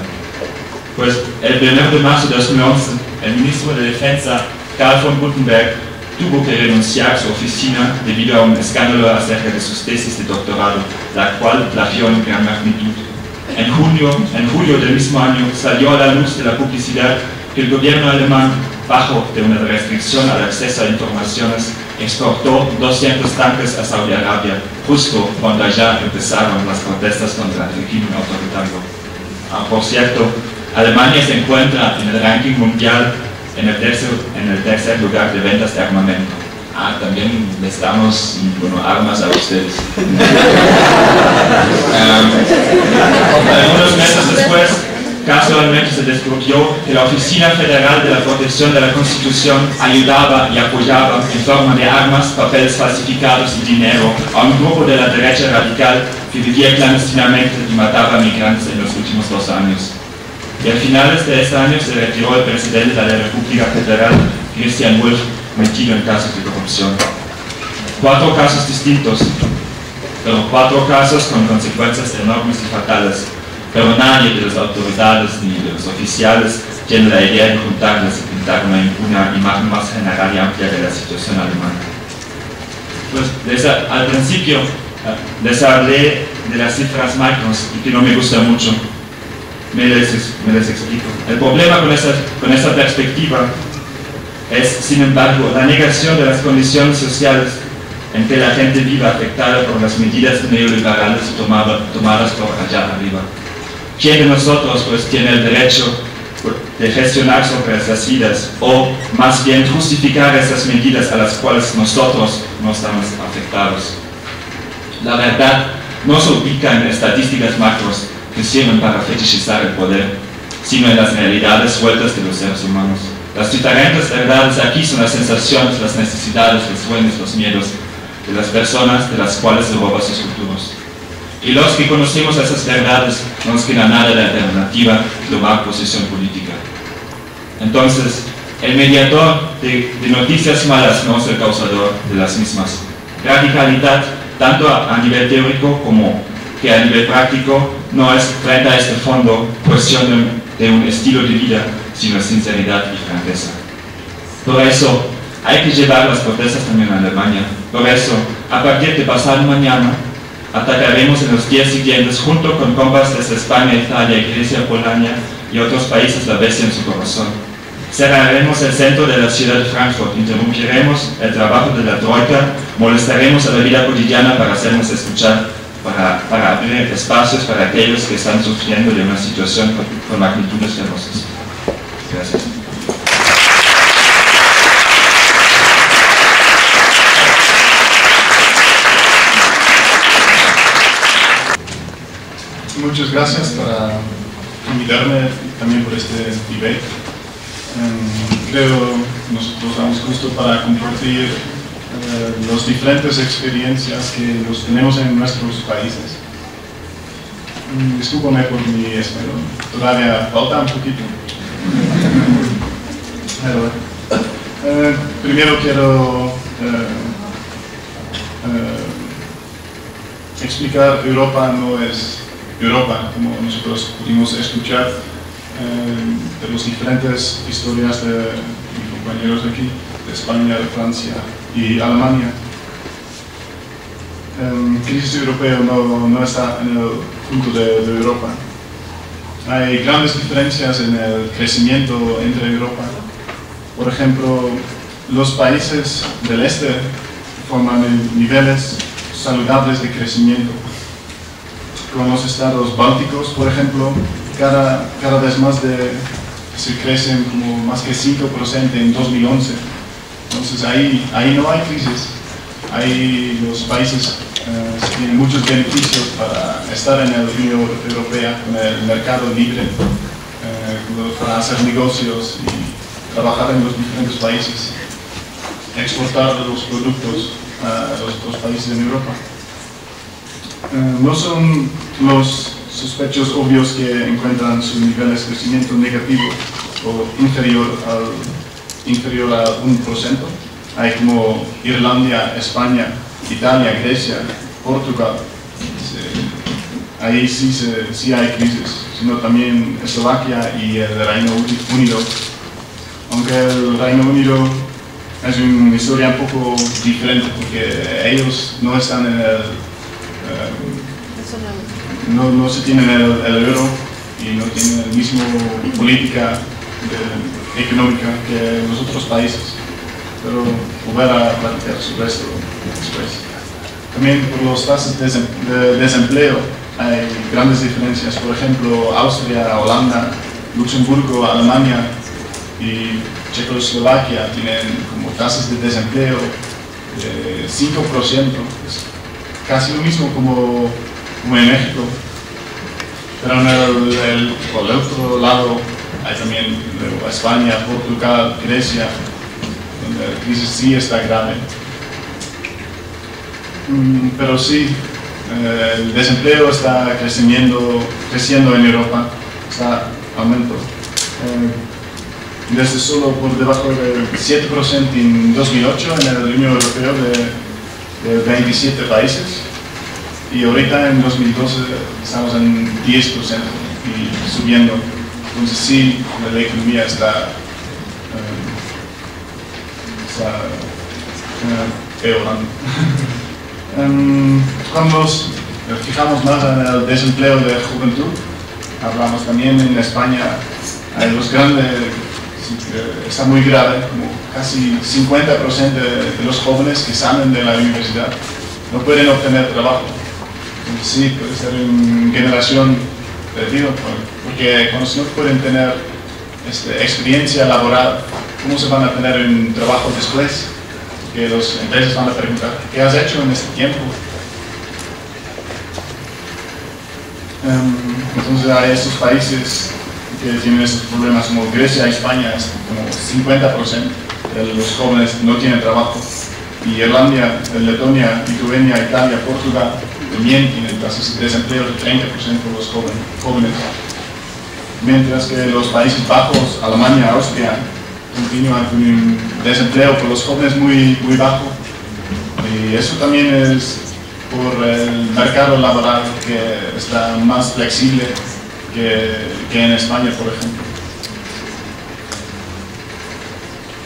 Pues el 1 de marzo de 2011, el ministro de Defensa, Karl von Gutenberg, tuvo que renunciar a su oficina debido a un escándalo acerca de sus tesis de doctorado, la cual plagió en gran magnitud. En junio, en julio del mismo año salió a la luz de la publicidad que el gobierno alemán, bajo de una restricción al acceso a informaciones, exportó 200 tanques a Saudi Arabia, justo cuando allá empezaron las protestas contra el régimen autoritario. Ah, por cierto, Alemania se encuentra en el ranking mundial en el tercer, en el tercer lugar de ventas de armamento. Ah, también les damos bueno, armas a ustedes. um, algunos meses después, Casualmente se descubrió que la Oficina Federal de la Protección de la Constitución ayudaba y apoyaba en forma de armas, papeles falsificados y dinero a un grupo de la derecha radical que vivía clandestinamente y mataba a migrantes en los últimos dos años. Y a finales de este año se retiró el presidente de la República Federal, Christian Wolff, metido en casos de corrupción. Cuatro casos distintos, pero cuatro casos con consecuencias enormes y fatales pero nadie de las autoridades ni de los oficiales tiene la idea de juntarles y pintar una, una imagen más general y amplia de la situación alemana. Pues al principio les hablé de las cifras macros y que no me gusta mucho. Me les, me les explico. El problema con esa, con esa perspectiva es, sin embargo, la negación de las condiciones sociales en que la gente vive afectada por las medidas neoliberales tomadas por allá arriba. ¿Quién de nosotros pues tiene el derecho de gestionar sobre esas vidas o más bien justificar esas medidas a las cuales nosotros no estamos afectados? La verdad no se ubica en estadísticas macros que sirven para fetichizar el poder, sino en las realidades sueltas de los seres humanos. Las diferentes verdades aquí son las sensaciones, las necesidades, los sueños, los miedos de las personas de las cuales se roba sus futuros. Y los que conocemos esas verdades no nos queda nada de alternativa tomar posición política. Entonces, el mediador de, de, noticias malas no es el causador de las mismas. Radicalidad, tanto a, a nivel teórico como que a nivel práctico, no es frente a este fondo cuestión de, de un estilo de vida, sino sinceridad y franqueza. Por eso, hay que llevar las protestas también a Alemania. Por eso, a partir de pasado mañana, atacaremos en los días siguientes junto con compas desde España, Italia, Grecia, Polonia y otros países la bestia en su corazón. Cerraremos el centro de la ciudad de Frankfurt, interrumpiremos el trabajo de la troika, molestaremos a la vida cotidiana para hacernos escuchar, para, para abrir espacios para aquellos que están sufriendo de una situación con, con magnitudes ferozas. Gracias. Muchas gracias por invitarme también por este debate. Um, creo nosotros damos gusto para compartir uh, las diferentes experiencias que los tenemos en nuestros países. Um, discúlpame por mi español, todavía falta un poquito. Uh, primero quiero uh, explicar Europa no es Europa, como nosotros pudimos escuchar eh, de las diferentes historias de mis compañeros aquí, de España, de Francia y Alemania. El crisis europeo no, no, está en el punto de, de, Europa. Hay grandes diferencias en el crecimiento entre Europa. Por ejemplo, los países del este forman niveles saludables de crecimiento con los estados bálticos, por ejemplo, cada, cada vez más se crecen como más que 5% en 2011. Entonces ahí, ahí no hay crisis. Ahí los países eh, tienen muchos beneficios para estar en la Unión Europea, en el mercado libre, eh, para hacer negocios y trabajar en los diferentes países, exportar los productos a los otros países en Europa. Eh, no son los sospechos obvios que encuentran su nivel de crecimiento negativo o inferior al inferior a 1%. Hay como Irlanda, España, Italia, Grecia, Portugal. ahí sí, sí hay crisis, sino también Eslovaquia y el Reino Unido. Aunque el Reino Unido es una historia un poco diferente porque ellos no están en el no, no, se tiene el, euro y no tiene la misma política de, económica que los otros países. Pero volver a plantear sobre esto después. También por los tasas de desempleo hay grandes diferencias. Por ejemplo, Austria, Holanda, Luxemburgo, Alemania y Checoslovaquia tienen como tasas de desempleo de 5%. Es casi lo mismo como como en México. Pero en el, por el otro lado hay también España, Portugal, Grecia, donde la crisis sí está grave. Mm, pero sí, eh, el desempleo está creciendo, creciendo en Europa, está aumento. Desde solo por debajo del 7% en 2008 en la Unión Europea de, de 27 países y ahorita en 2012 estamos en 10% y subiendo. Entonces sí, la economía está, eh, está eh, peorando. Em, cuando nos fijamos más en el desempleo de juventud, hablamos también en España, hay los grandes, está muy grave, como casi 50% de, los jóvenes que salen de la universidad no pueden obtener trabajo. Sí, puede ser una generación perdida, porque cuando no pueden tener este, experiencia laboral, ¿cómo se van a tener un trabajo después? Que los empresas van a preguntar, ¿qué has hecho en este tiempo? Em, entonces hay estos países que tienen estos problemas como Grecia, España, como 50% los jóvenes no tienen trabajo. Y Irlanda, Letonia, Lituania, Italia, Portugal también tienen tasas de desempleo de 30% de los jóvenes. Mientras que los Países Bajos, Alemania, Austria, continúan con un desempleo por los jóvenes muy, muy bajo. Y eso también es por el mercado laboral que está más flexible que, en España, por ejemplo.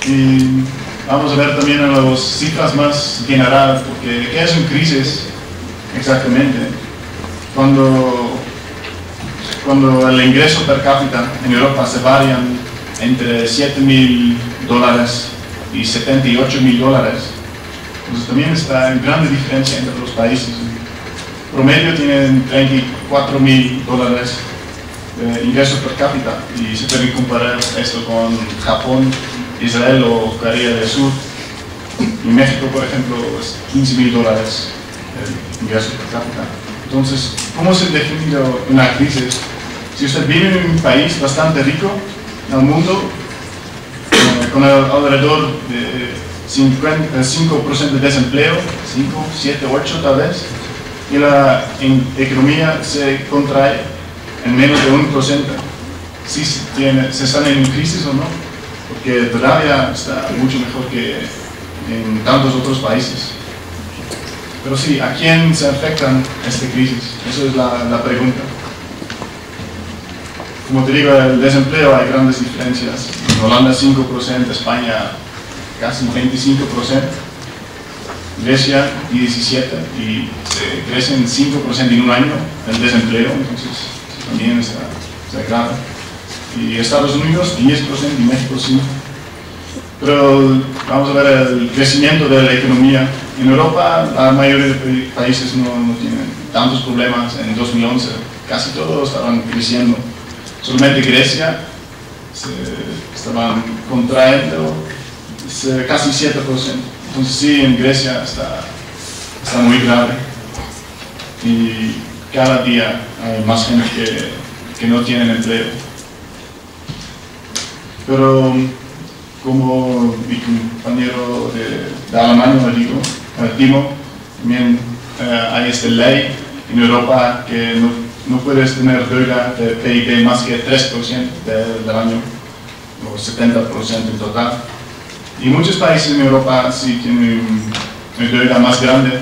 Y vamos a ver también las cifras más generales, porque ¿qué es una crisis exactamente? Cuando, cuando el ingreso per cápita en Europa se varía entre 7 mil dólares y 78 mil dólares, entonces también está en grande diferencia entre los países. Promedio tienen 34 mil dólares de ingreso per cápita y se puede comparar esto con Japón Israel o Corea del Sur. Y México, por ejemplo, es 15 mil dólares el ingreso per cápita. Entonces, ¿cómo se define una crisis? Si usted vive en un país bastante rico en el mundo, eh, con alrededor de 5% de desempleo, 5, 7, 8 tal vez, y la economía se contrae en menos de 1%, si tiene, se están en crisis o no porque todavía está mucho mejor que en tantos otros países. Pero sí, ¿a quién se afectan esta crisis? Esa es la, pregunta. Como te digo, el desempleo hay grandes diferencias. En Holanda 5%, España casi 25%, Grecia 17% y se crece en 5% en un año el desempleo, entonces también está, grave y Estados Unidos 10% y México 5%. Pero vamos a ver el crecimiento de la economía. En Europa la mayoría de países no, no tienen tantos problemas. En 2011 casi todos estaban creciendo. Solamente Grecia se estaban contrayendo casi 7%. Entonces sí, en Grecia está, está muy grave. Y cada día hay más gente que, no tienen empleo. Pero como mi compañero de, de Alemania me dijo, Timo, también eh, hay esta ley en Europa que no, puedes tener deuda de PIB más que 3% del año, o 70% en total. Y muchos países en Europa sí tienen una deuda más grande,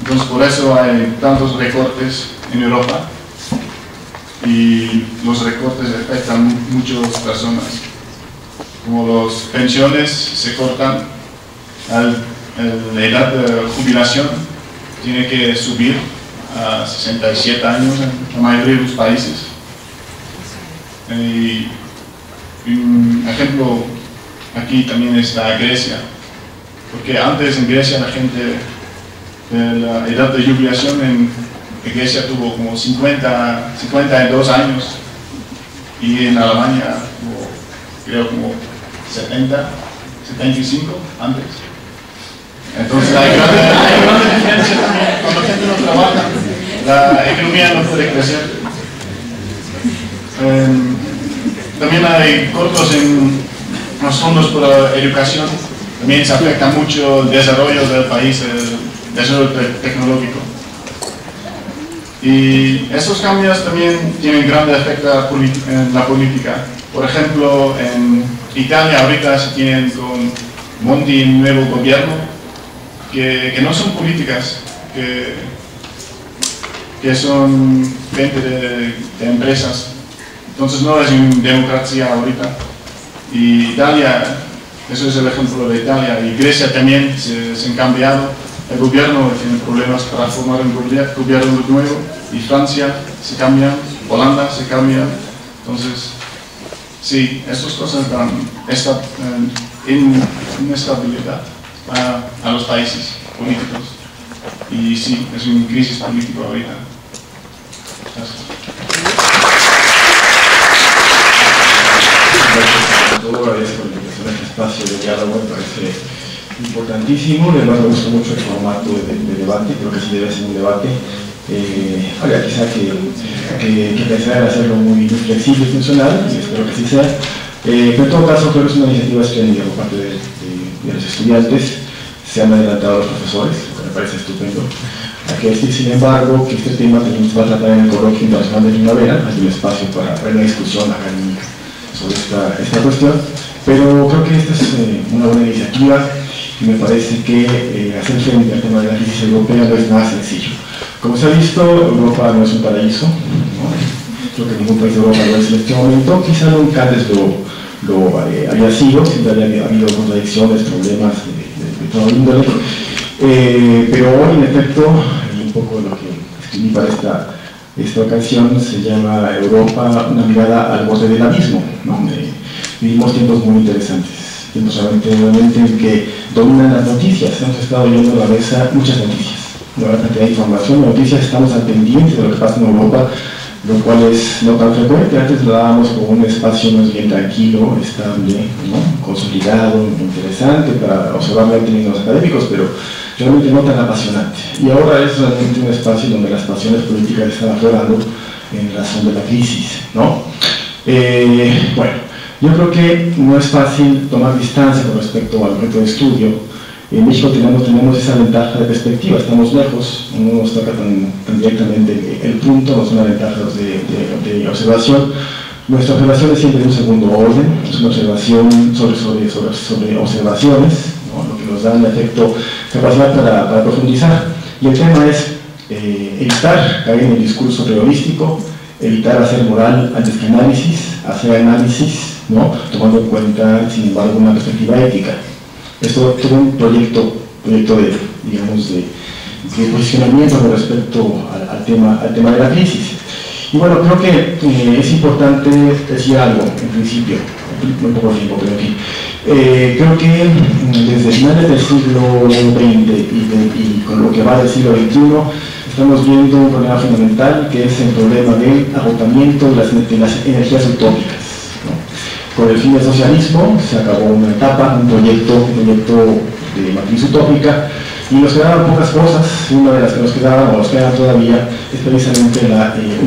entonces por eso hay tantos recortes en Europa y los recortes afectan muchas personas como las pensiones se cortan, la edad de jubilación tiene que subir a 67 años en la mayoría de los países. Y un ejemplo aquí también está Grecia, porque antes en Grecia la gente de la edad de jubilación en Grecia tuvo como 50, 52 años y en Alemania creo como 70, 75 antes. Entonces hay grandes diferencias también. Cuando la gente no trabaja, la economía no puede crecer. Em, también hay cortos en los fondos por la educación. También se afecta mucho el desarrollo del país, el desarrollo tecnológico. Y esos cambios también tienen gran efecto en la política. Por ejemplo, en Italia ahorita se tienen con Monti un nuevo gobierno que, que no son políticas, que que son 20 de, empresas. Entonces no es una democracia ahorita. Y Italia, eso es el ejemplo de Italia, y Grecia también se han cambiado. El gobierno tiene problemas para formar un gobierno nuevo, y Francia se cambia, Holanda se cambia. Entonces, sí, estas cosas dan esta eh, inestabilidad a, los países políticos. Y sí, es una crisis política ahorita. Gracias. todo agradezco la invitación a este espacio de diálogo, me parece importantísimo, además me gustó mucho el formato de, de, debate, creo que sí debe ser un debate. Eh, habría quizá que, que, que pensar en hacerlo muy flexible y funcional, y espero que así sea. Eh, pero en todo caso creo que es una iniciativa espléndida por parte de, los estudiantes, se han adelantado los profesores, me parece estupendo. Hay que decir, sin embargo, que este tema también se va a tratar en el Coloquio Internacional de Primavera, hay un espacio para una discusión académica sobre esta, esta cuestión, pero creo que esta es eh, una buena iniciativa y me parece que eh, hacer frente al tema de la crisis europea no es nada sencillo. Como se ha visto, Europa no es un paraíso, ¿no? creo que ningún país de Europa lo es en este momento, quizá nunca antes lo, eh, había sido, siempre había habido contradicciones, problemas de, de, de todo índole, eh, pero hoy en efecto, un poco lo que escribí para esta esta ocasión se llama Europa, una mirada al borde del abismo. Eh, vivimos tiempos muy interesantes, tiempos realmente en que dominan las noticias. Hemos estado oyendo a la mesa muchas noticias, una gran cantidad de información, noticias, estamos al pendiente de lo que pasa en Europa, lo cual es no tan frecuente. Antes lo dábamos como un espacio más bien tranquilo, estable, ¿no? consolidado, interesante para observarlo en términos académicos, pero realmente no tan apasionante. Y ahora es realmente un espacio donde las pasiones políticas están aflorando en razón de la crisis. ¿no? Eh, bueno, yo creo que no es fácil tomar distancia con respecto al objeto de estudio. En México tenemos, tenemos esa ventaja de perspectiva, estamos lejos, no nos toca tan, tan directamente el punto, es una ventaja de, de, observación. Nuestra observación es siempre de un segundo orden, es una observación sobre, sobre, sobre, sobre observaciones, lo que nos da en efecto capacidad para, para, profundizar. Y el tema es eh, evitar caer en el discurso periodístico, evitar hacer moral antes que análisis, hacer análisis, ¿no? tomando en cuenta, sin embargo, una perspectiva ética. Esto es un proyecto, proyecto de, digamos, de, posicionamiento con respecto al, tema, al tema de la crisis. Y bueno, creo que eh, es importante decir algo, en principio, muy poco tiempo, pero aquí. Eh, creo que mm, desde finales del siglo XX y, con lo que va del siglo XXI, estamos viendo un problema fundamental que es el problema del agotamiento de las, de las energías utópicas. Con el fin del socialismo se acabó una etapa, un proyecto, un proyecto de matriz utópica, y nos quedaban pocas cosas, una de las que nos quedaban o nos quedan todavía es precisamente la, eh,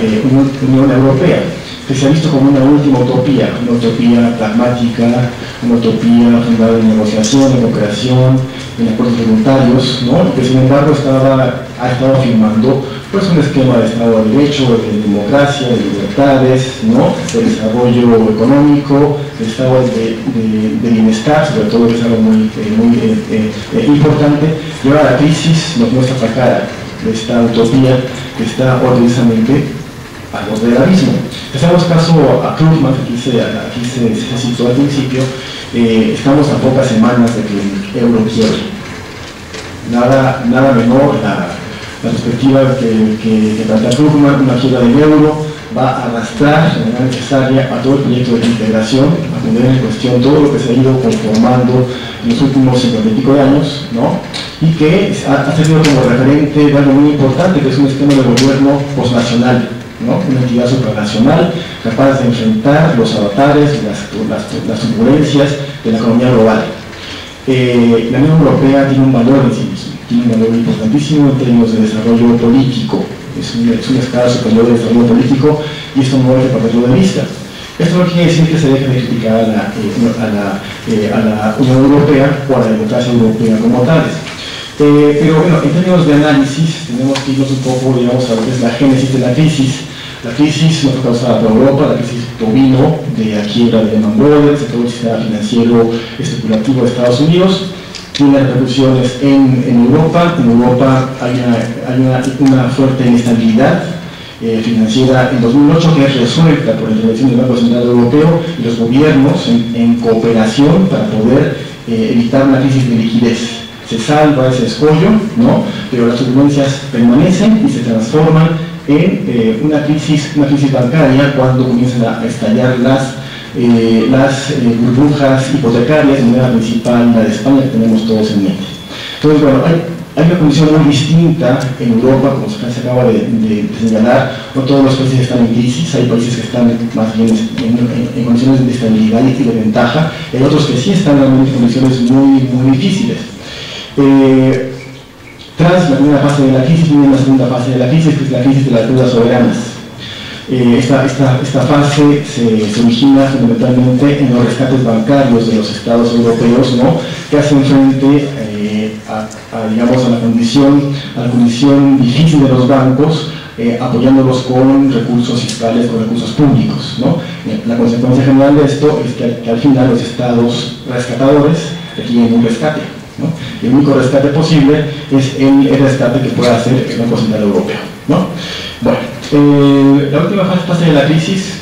eh, Unión Europea, que se ha visto como una última utopía, una utopía pragmática, una utopía fundada en negociación, en cooperación, en acuerdos voluntarios, ¿no? que sin embargo estaba, ha estado firmando pues, un esquema de Estado de Derecho, de democracia, de libertades, ¿no? de desarrollo económico, de estado de, de, de bienestar, sobre todo que es algo muy, eh, muy eh, eh, importante, y ahora la crisis nos muestra otra cara de esta utopía que está ordenadamente al borde del abismo. Hacemos caso a Krugman, aquí se, aquí se, se citó al principio, eh, estamos a pocas semanas de que el euro quiebre. Nada, nada menor la, la perspectiva que, que, que plantea Krugman, una quiebra del euro, va a arrastrar de manera necesaria a todo el proyecto de integración, a poner en cuestión todo lo que se ha ido conformando en los últimos cincuenta y pico de años, ¿no? y que ha, servido como referente de algo muy importante, que es un esquema de gobierno postnacional, ¿no? una entidad supranacional capaz de enfrentar los avatares, las, las, turbulencias de la economía global. Eh, la Unión Europea tiene un valor en sí mismo, tiene un valor importantísimo en términos de desarrollo político, es, un, es superior de desarrollo político y esto no hay que perderlo de vista. Esto no quiere decir que se deje de criticar a la, eh, eh, Unión Europea o a la democracia europea como tales. Eh, pero bueno, en términos de análisis, tenemos que irnos un poco, digamos, a lo que es la génesis de la crisis. La crisis no fue causada por Europa, la crisis provino de la quiebra de Lehman Brothers, de todo el sistema financiero especulativo de Estados Unidos, tiene repercusiones en, en Europa. En Europa hay una, fuerte inestabilidad eh, financiera en 2008 que es resuelta por la intervención del Banco Central Europeo y los gobiernos en, en cooperación para poder eh, evitar una crisis de liquidez. Se salva ese escollo, ¿no? pero las turbulencias permanecen y se transforman en eh, una, crisis, una crisis bancaria cuando comienzan a estallar las, eh, las eh, burbujas hipotecarias, de manera principal la de España que tenemos todos en mente. Entonces, bueno, hay, una condición muy distinta en Europa, como se acaba de, señalar, no todos los países están en crisis, hay países que están más bien en, condiciones de estabilidad y de ventaja, hay otros que sí están en condiciones muy, muy difíciles. Eh, tras la primera fase de la crisis viene la segunda fase de la crisis, que es la crisis de las deudas soberanas. Eh, esta, esta, esta, fase se, se, fundamentalmente en los rescates bancarios de los estados europeos, ¿no? que hacen frente eh, a, a, digamos, a, la condición, a la condición difícil de los bancos, eh, apoyándolos con recursos fiscales, con recursos públicos. ¿no? La consecuencia general de esto es que, que al final los estados rescatadores requieren un rescate. ¿no? El único rescate posible es el, el rescate que pueda hacer el Banco Central Europeo. ¿no? Bueno, eh, la última fase de la crisis,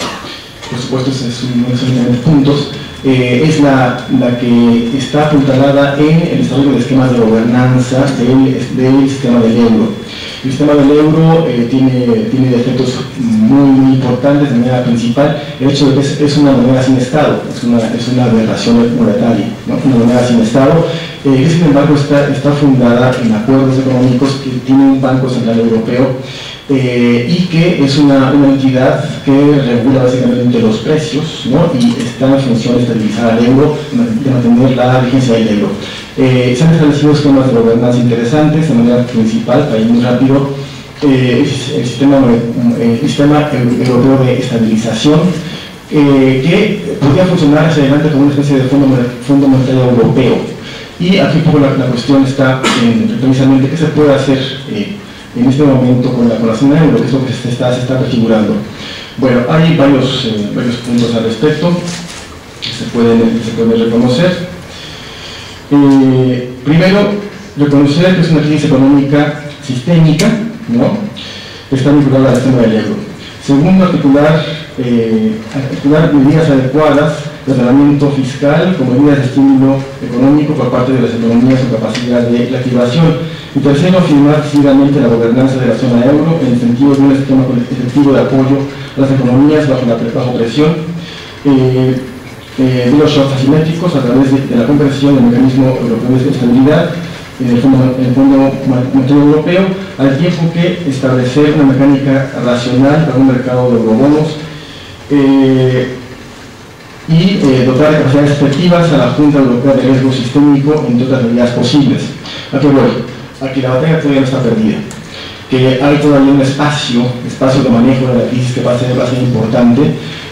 por supuesto, es uno de los puntos, eh, es la, la, que está apuntalada en el desarrollo de esquemas de gobernanza del, sistema del euro. El sistema del euro eh, tiene, tiene defectos muy, importantes de manera principal. El hecho de que es, es una moneda sin Estado, es una, es una aberración monetaria, ¿no? una moneda sin Estado, eh, que sin embargo está, está fundada en acuerdos económicos que tiene un Banco Central Europeo eh, y que es una, una, entidad que regula básicamente los precios ¿no? y está en función de estabilizar al euro, de mantener la vigencia del euro. Eh, se han establecido esquemas de gobernanza interesantes, de manera principal, para ir muy rápido, eh, el, sistema, el sistema europeo de estabilización, que podría funcionar hacia adelante como una especie de fondo, fondo monetario europeo. Y aquí un poco la, cuestión está en, precisamente qué se puede hacer en este momento con la, con la zona euro, que es lo que se está, se está. Bueno, hay varios, eh, varios puntos al respecto que se pueden, se pueden reconocer. Eh, primero, reconocer que es una crisis económica sistémica, ¿no? que está vinculada al sistema del euro. Segundo, articular, eh, articular medidas adecuadas de tratamiento fiscal con medidas de estímulo económico por parte de las economías con capacidad de reactivación y tercero, firmar decididamente la gobernanza de la zona euro en el sentido de un sistema efectivo de apoyo a las economías bajo, la, bajo presión eh, eh, de los shocks asimétricos a través de, la conversión del mecanismo europeo de estabilidad en el Fondo, en el fondo Monetario Europeo, al tiempo que establecer una mecánica racional para un mercado de eurobonos eh, y eh, dotar de capacidades efectivas a la Junta Europea de Riesgo Sistémico entre otras medidas posibles. ¿A qué voy? A que la batalla todavía no está perdida, que hay todavía un espacio, espacio de manejo de la crisis que va a ser, importante.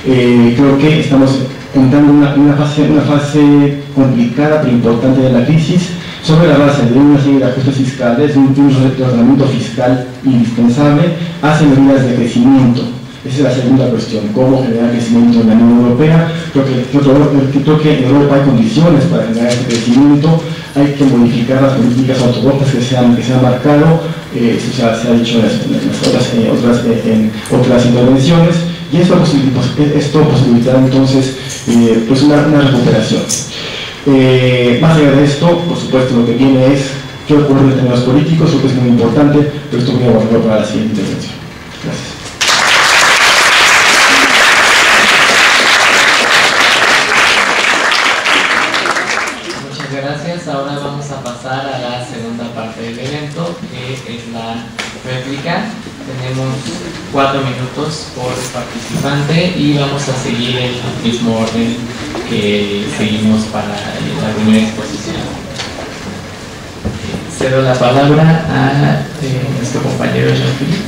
Eh, creo que estamos entrando en una, fase, complicada pero importante de la crisis sobre la base de una serie de ajustes fiscales, de un tratamiento fiscal indispensable hacia medidas de crecimiento. Esa es la segunda cuestión, cómo generar crecimiento en la Unión Europea. Creo que, creo que en Europa hay condiciones para generar ese crecimiento, hay que modificar las políticas ortodoxas que se han, que se han marcado, eh, eso se ha, dicho en las, otras, en otras, en otras intervenciones, y esto, esto posibilitará entonces eh, pues una, recuperación. Eh, más allá de esto, por supuesto, lo que viene es qué ocurre en términos políticos, creo que es muy importante, pero esto voy a guardarlo para la siguiente intervención. Gracias. gracias. Ahora vamos a pasar a la segunda parte del evento, que es la réplica. Tenemos cuatro minutos por participante y vamos a seguir el mismo orden que seguimos para la primera exposición. Cedo la palabra a eh, nuestro compañero Jean-Philippe.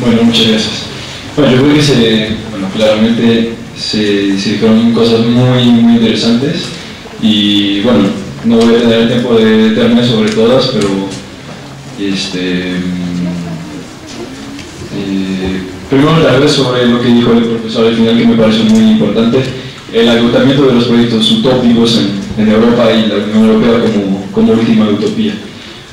Bueno, muchas gracias. Bueno, yo creo que se, bueno, claramente se, se dijeron cosas muy, muy interesantes y bueno, no voy a tener el tiempo de detenerme sobre todas, pero este, primero la verdad sobre lo que dijo el profesor al final que me parece muy importante, el agotamiento de los proyectos utópicos en, Europa y la Unión Europea como, como última utopía.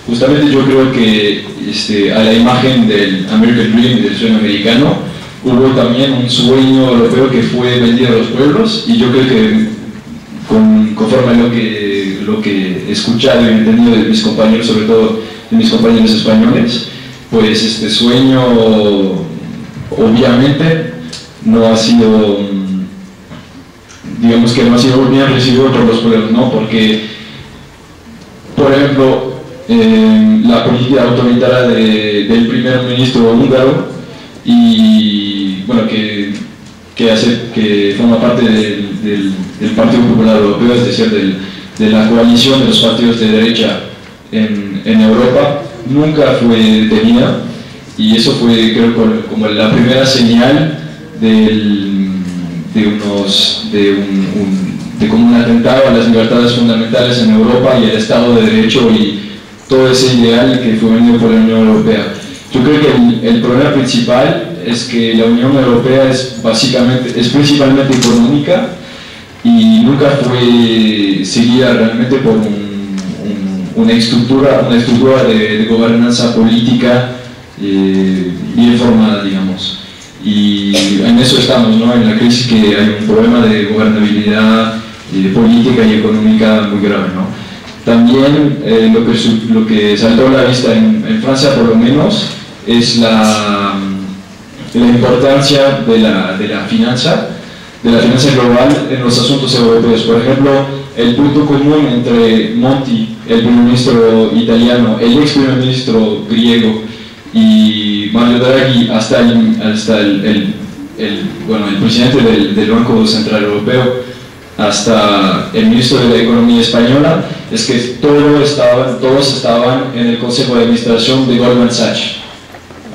Justamente yo creo que este, a la imagen del American Dream del sueño americano hubo también un sueño europeo que fue vendido a los pueblos y yo creo que con, conforme a lo que, lo que he escuchado y entendido de mis compañeros, sobre todo de mis compañeros españoles, pues este sueño obviamente no ha sido, digamos que no ha sido bien recibido por los pueblos, ¿no? Porque, por ejemplo, eh, la política autoritaria del primer ministro húngaro y, bueno, que, que, hace, que forma parte del, del, Partido Popular Europeo, es decir, del, de la coalición de los partidos de derecha en, en Europa, nunca fue detenida y eso fue creo como la primera señal del, de, unos, de, un, de como un atentado a las libertades fundamentales en Europa y el Estado de Derecho y todo ese ideal que fue venido por la Unión Europea. Yo creo que el, el, problema principal es que la Unión Europea es básicamente, es principalmente económica y nunca fue seguida realmente por un, una estructura, una estructura de, gobernanza política eh, bien formada, digamos. Y en eso estamos, ¿no? en la crisis que hay un problema de gobernabilidad de política y económica muy grave. ¿no? También eh, lo, que, lo que saltó a la vista en, Francia, por lo menos, es la, la importancia de la, de la finanza, de la finanza global en los asuntos europeos. Por ejemplo, el punto común entre Monti, el primer ministro italiano, el ex primer ministro griego y Mario Draghi hasta el, hasta el, el, bueno, el presidente del, Banco Central Europeo hasta el ministro de la Economía Española es que todo estaba, todos estaban en el Consejo de Administración de Goldman Sachs,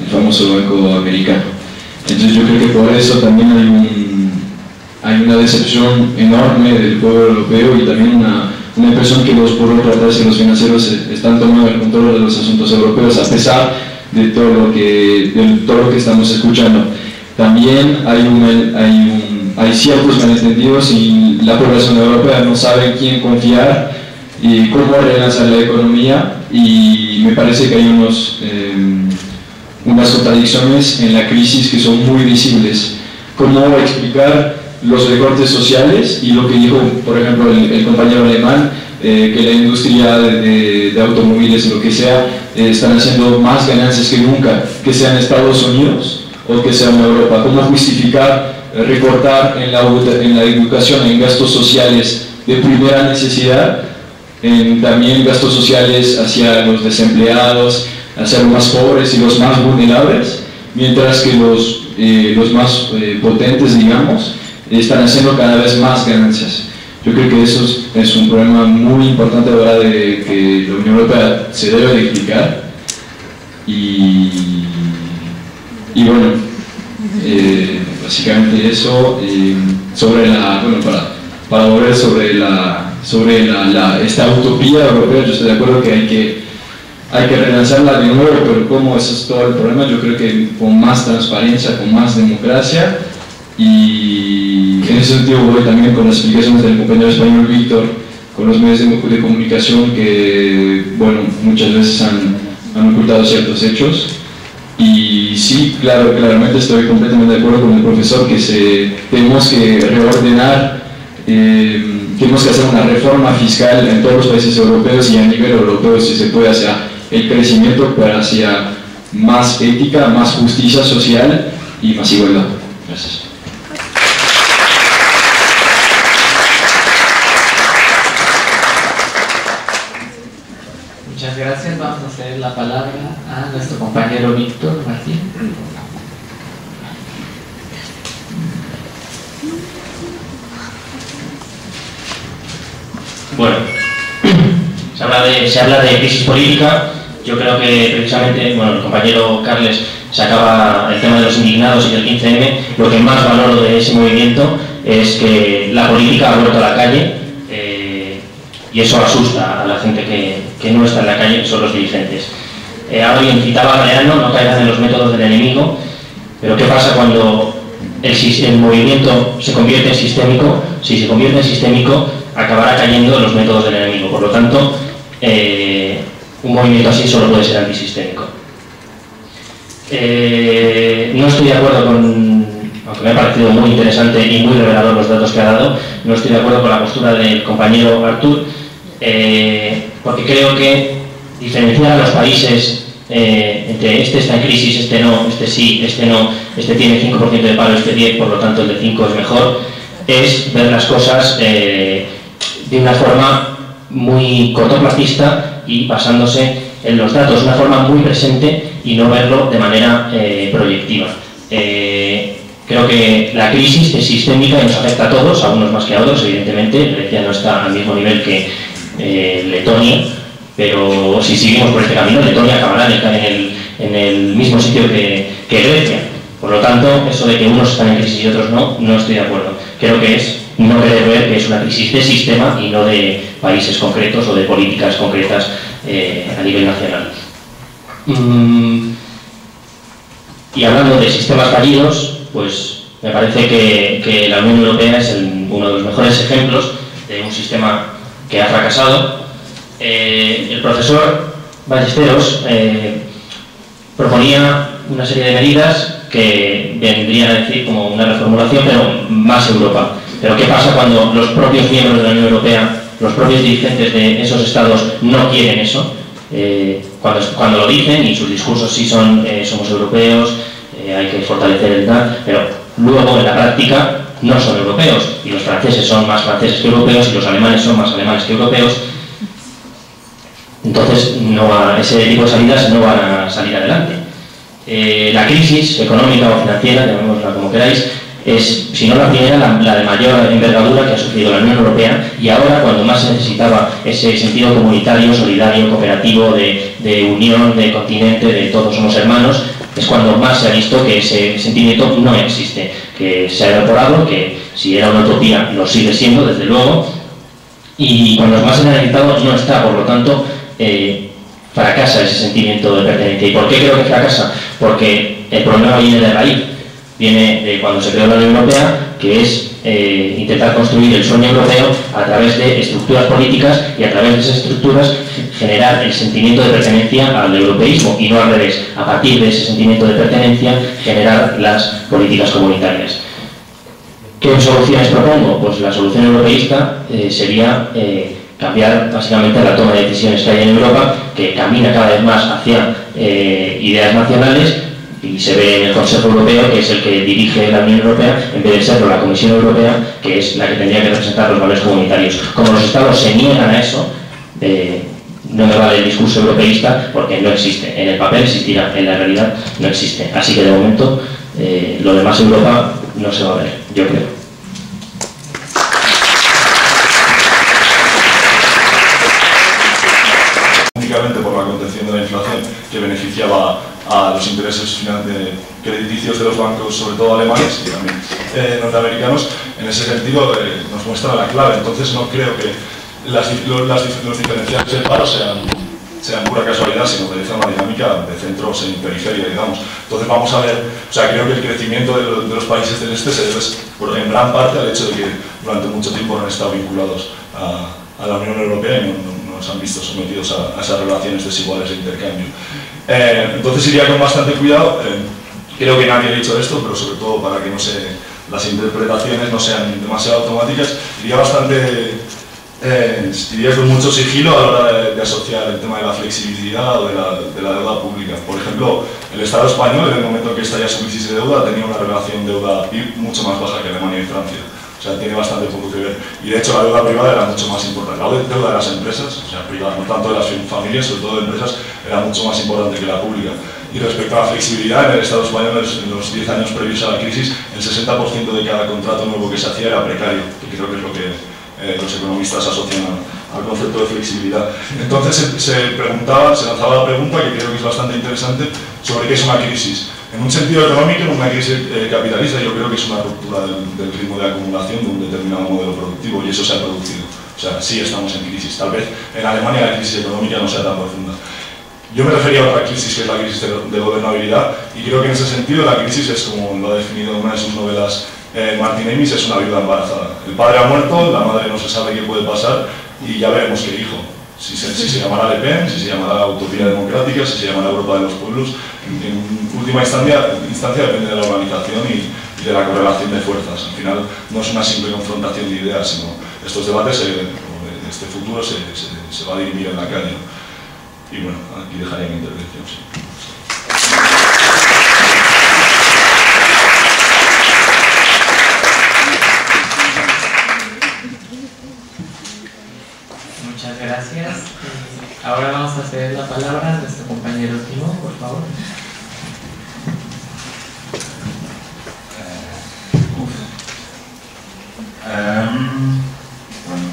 el famoso banco americano. Entonces yo creo que por eso también hay, hay una decepción enorme del pueblo europeo y también una, una impresión que los burócratas y los financieros están tomando el control de los asuntos europeos a pesar de todo lo que, de todo lo que estamos escuchando. También hay, un, hay, un, hay ciertos malentendidos y la población europea no sabe quién confiar y cómo relanzar la economía y me parece que hay unos, eh, unas contradicciones en la crisis que son muy visibles. ¿Cómo explicar los recortes sociales y lo que dijo, por ejemplo, el, el compañero alemán, eh, que la industria de, de, automóviles, lo que sea, eh, están haciendo más ganancias que nunca, que sea en Estados Unidos o que sea en Europa. ¿Cómo justificar eh, recortar en la, en la educación, en gastos sociales de primera necesidad, en también gastos sociales hacia los desempleados, hacia los más pobres y los más vulnerables, mientras que los, los más potentes, digamos, están haciendo cada vez más ganancias. Yo creo que eso es, un problema muy importante ahora de que la Unión Europea se debe de explicar y, y bueno, eh, básicamente eso eh, sobre la, bueno, para, para volver sobre la, sobre la, esta utopía europea, yo estoy de acuerdo que hay que hay que relanzarla de nuevo, pero como eso es todo el problema, yo creo que con más transparencia, con más democracia. Y en ese sentido voy también con las explicaciones del compañero español Víctor, con los medios de, comunicación que, bueno, muchas veces han, ocultado ciertos hechos. Y sí, claro, claramente estoy completamente de acuerdo con el profesor que se, tenemos que reordenar, eh, tenemos que hacer una reforma fiscal en todos los países europeos y a nivel europeo si se puede hacia el crecimiento, pero hacia más ética, más justicia social y más igualdad. Gracias. gracias. Vamos a ceder la palabra a nuestro compañero Víctor Martín. Bueno, se habla, de, se habla de crisis política. Yo creo que precisamente, bueno, el compañero Carles sacaba el tema de los indignados y del 15M. Lo que más valoro de ese movimiento es que la política ha vuelto a la calle eh, y eso asusta a la gente que, que no está en la calle, son los dirigentes. Eh, ahora citaba a no caigan en los métodos del enemigo. Pero ¿qué pasa cuando el, movimiento se convierte en sistémico? Si se convierte en sistémico, acabará cayendo en los métodos del enemigo. Por lo tanto, eh, un movimiento así solo puede ser antisistémico. Eh, no estoy de acuerdo con, aunque me ha parecido muy interesante y muy revelador los datos que ha dado, no estoy de acuerdo con la postura del compañero Artur, eh, porque creo que diferenciar a los países eh, entre este está en crisis, este no, este sí, este no, este tiene 5% de paro, este 10, por lo tanto el de 5 es mejor, es ver las cosas de una forma muy cortoplacista y basándose en los datos, una forma muy presente y no verlo de manera eh, proyectiva. Eh, creo que la crisis es sistémica y nos afecta a todos, a unos más que a otros, evidentemente. Grecia no está al mismo nivel que eh, Letonia, pero si seguimos por este camino, Letonia acabará en el, en el mismo sitio que, que Grecia. Por lo tanto, eso de que unos están en crisis y otros no, no estoy de acuerdo. Creo que es no querer ver que es una crisis de sistema y no de países concretos o de políticas concretas eh, a nivel nacional. Mm, y hablando de sistemas fallidos, pues me parece que, la Unión Europea es uno de los mejores ejemplos de un sistema que ha fracasado. Eh, el profesor Ballesteros eh, proponía una serie de medidas que vendrían a decir como una reformulación, pero más Europa. Pero ¿qué pasa cuando los propios miembros de la Unión Europea los propios dirigentes de esos estados no quieren eso, eh, cuando, cuando, lo dicen y sus discursos sí son eh, somos europeos, eh, hay que fortalecer el tal, pero luego en la práctica no son europeos y los franceses son más franceses que europeos y los alemanes son más alemanes que europeos. Entonces no ese tipo de salidas no van a salir adelante. la crisis económica o financiera, llamémosla como queráis, es, si no la primera, la, de mayor envergadura que ha sufrido la Unión Europea y ahora cuando más se necesitaba ese sentido comunitario, solidario, cooperativo, de, unión, de continente, de todos somos hermanos, es cuando más se ha visto que ese sentimiento no existe, que se ha evaporado, que si era una utopía lo sigue siendo, desde luego, y cuando más se ha necesitado no está, por lo tanto, eh, fracasa ese sentimiento de pertenencia. ¿Y por qué creo que fracasa? Porque el problema viene de raíz viene de cuando se creó la Unión Europea, que es eh, intentar construir el sueño europeo a través de estructuras políticas y a través de esas estructuras generar el sentimiento de pertenencia al europeísmo y no al revés, a partir de ese sentimiento de pertenencia generar las políticas comunitarias. ¿Qué soluciones propongo? Pues la solución europeísta eh, sería eh, cambiar básicamente la toma de decisiones que hay en Europa, que camina cada vez más hacia ideas nacionales, y se ve en el Consejo Europeo, que es el que dirige la Unión Europea, en vez de serlo la Comisión Europea, que es la que tendría que representar los valores comunitarios. Como los Estados se niegan a eso, no me vale el discurso europeísta porque no existe. En el papel existirá, en la realidad no existe. Así que de momento eh, lo demás Europa no se va a ver, yo creo. Únicamente por la contención de la inflación que beneficiaba a los intereses crediticios de los bancos, sobre todo alemanes y también eh, norteamericanos, en ese sentido eh, nos muestra la clave. Entonces no creo que las, los diferenciales del paro sean, sean pura casualidad, sino que una dinámica de centros en periferia, digamos. Entonces vamos a ver, o sea, creo que el crecimiento de, los países del este se debe en gran parte al hecho de que durante mucho tiempo no han estado vinculados a, la Unión Europea y no, no, se han visto sometidos a, a esas relaciones desiguales de intercambio. Eh, entonces iría con bastante cuidado. Eh, creo que nadie ha dicho esto, pero sobre todo para que no se, las interpretaciones no sean demasiado automáticas, iría bastante eh, iría con mucho sigilo a la hora de, asociar el tema de la flexibilidad o de la, de la, deuda pública. Por ejemplo, el Estado español, en el momento en que estalló su crisis de deuda, tenía una relación deuda-PIB mucho más baja que Alemania y Francia. O sea, tiene bastante poco que ver. Y de hecho la deuda privada era mucho más importante. La deuda de las empresas, o sea, privada, no tanto de las familias, sobre todo de empresas, era mucho más importante que la pública. Y respecto a la flexibilidad, en el Estado español, en los 10 años previos a la crisis, el 60% de cada contrato nuevo que se hacía era precario, que creo que es lo que eh, los economistas asocian al concepto de flexibilidad. Entonces se, preguntaba, se lanzaba la pregunta, que creo que es bastante interesante, sobre qué es una crisis. En un sentido económico, en una crisis eh, capitalista, yo creo que es una ruptura del, ritmo de acumulación de un determinado modelo productivo y eso se ha producido. O sea, sí estamos en crisis. Tal vez en Alemania la crisis económica no sea tan profunda. Yo me refería a otra crisis, que es la crisis de, gobernabilidad, y creo que en ese sentido la crisis es, como lo ha definido en una de sus novelas eh, Martin Amis, es una viuda embarazada. El padre ha muerto, la madre no se sabe qué puede pasar, y ya veremos qué hijo. Si se, si se llamará Le Pen, si se llamará Utopía Democrática, si se llamará Europa de los Pueblos, en, última instancia, depende de la organización y, de la correlación de fuerzas. Al final no es una simple confrontación de ideas, sino estos debates, eh, este futuro se, se, va a dirimir en la calle. Y bueno, aquí dejaré mi intervención. Gracias. Ahora vamos a ceder la palabra a nuestro compañero Timo, por favor. Bueno,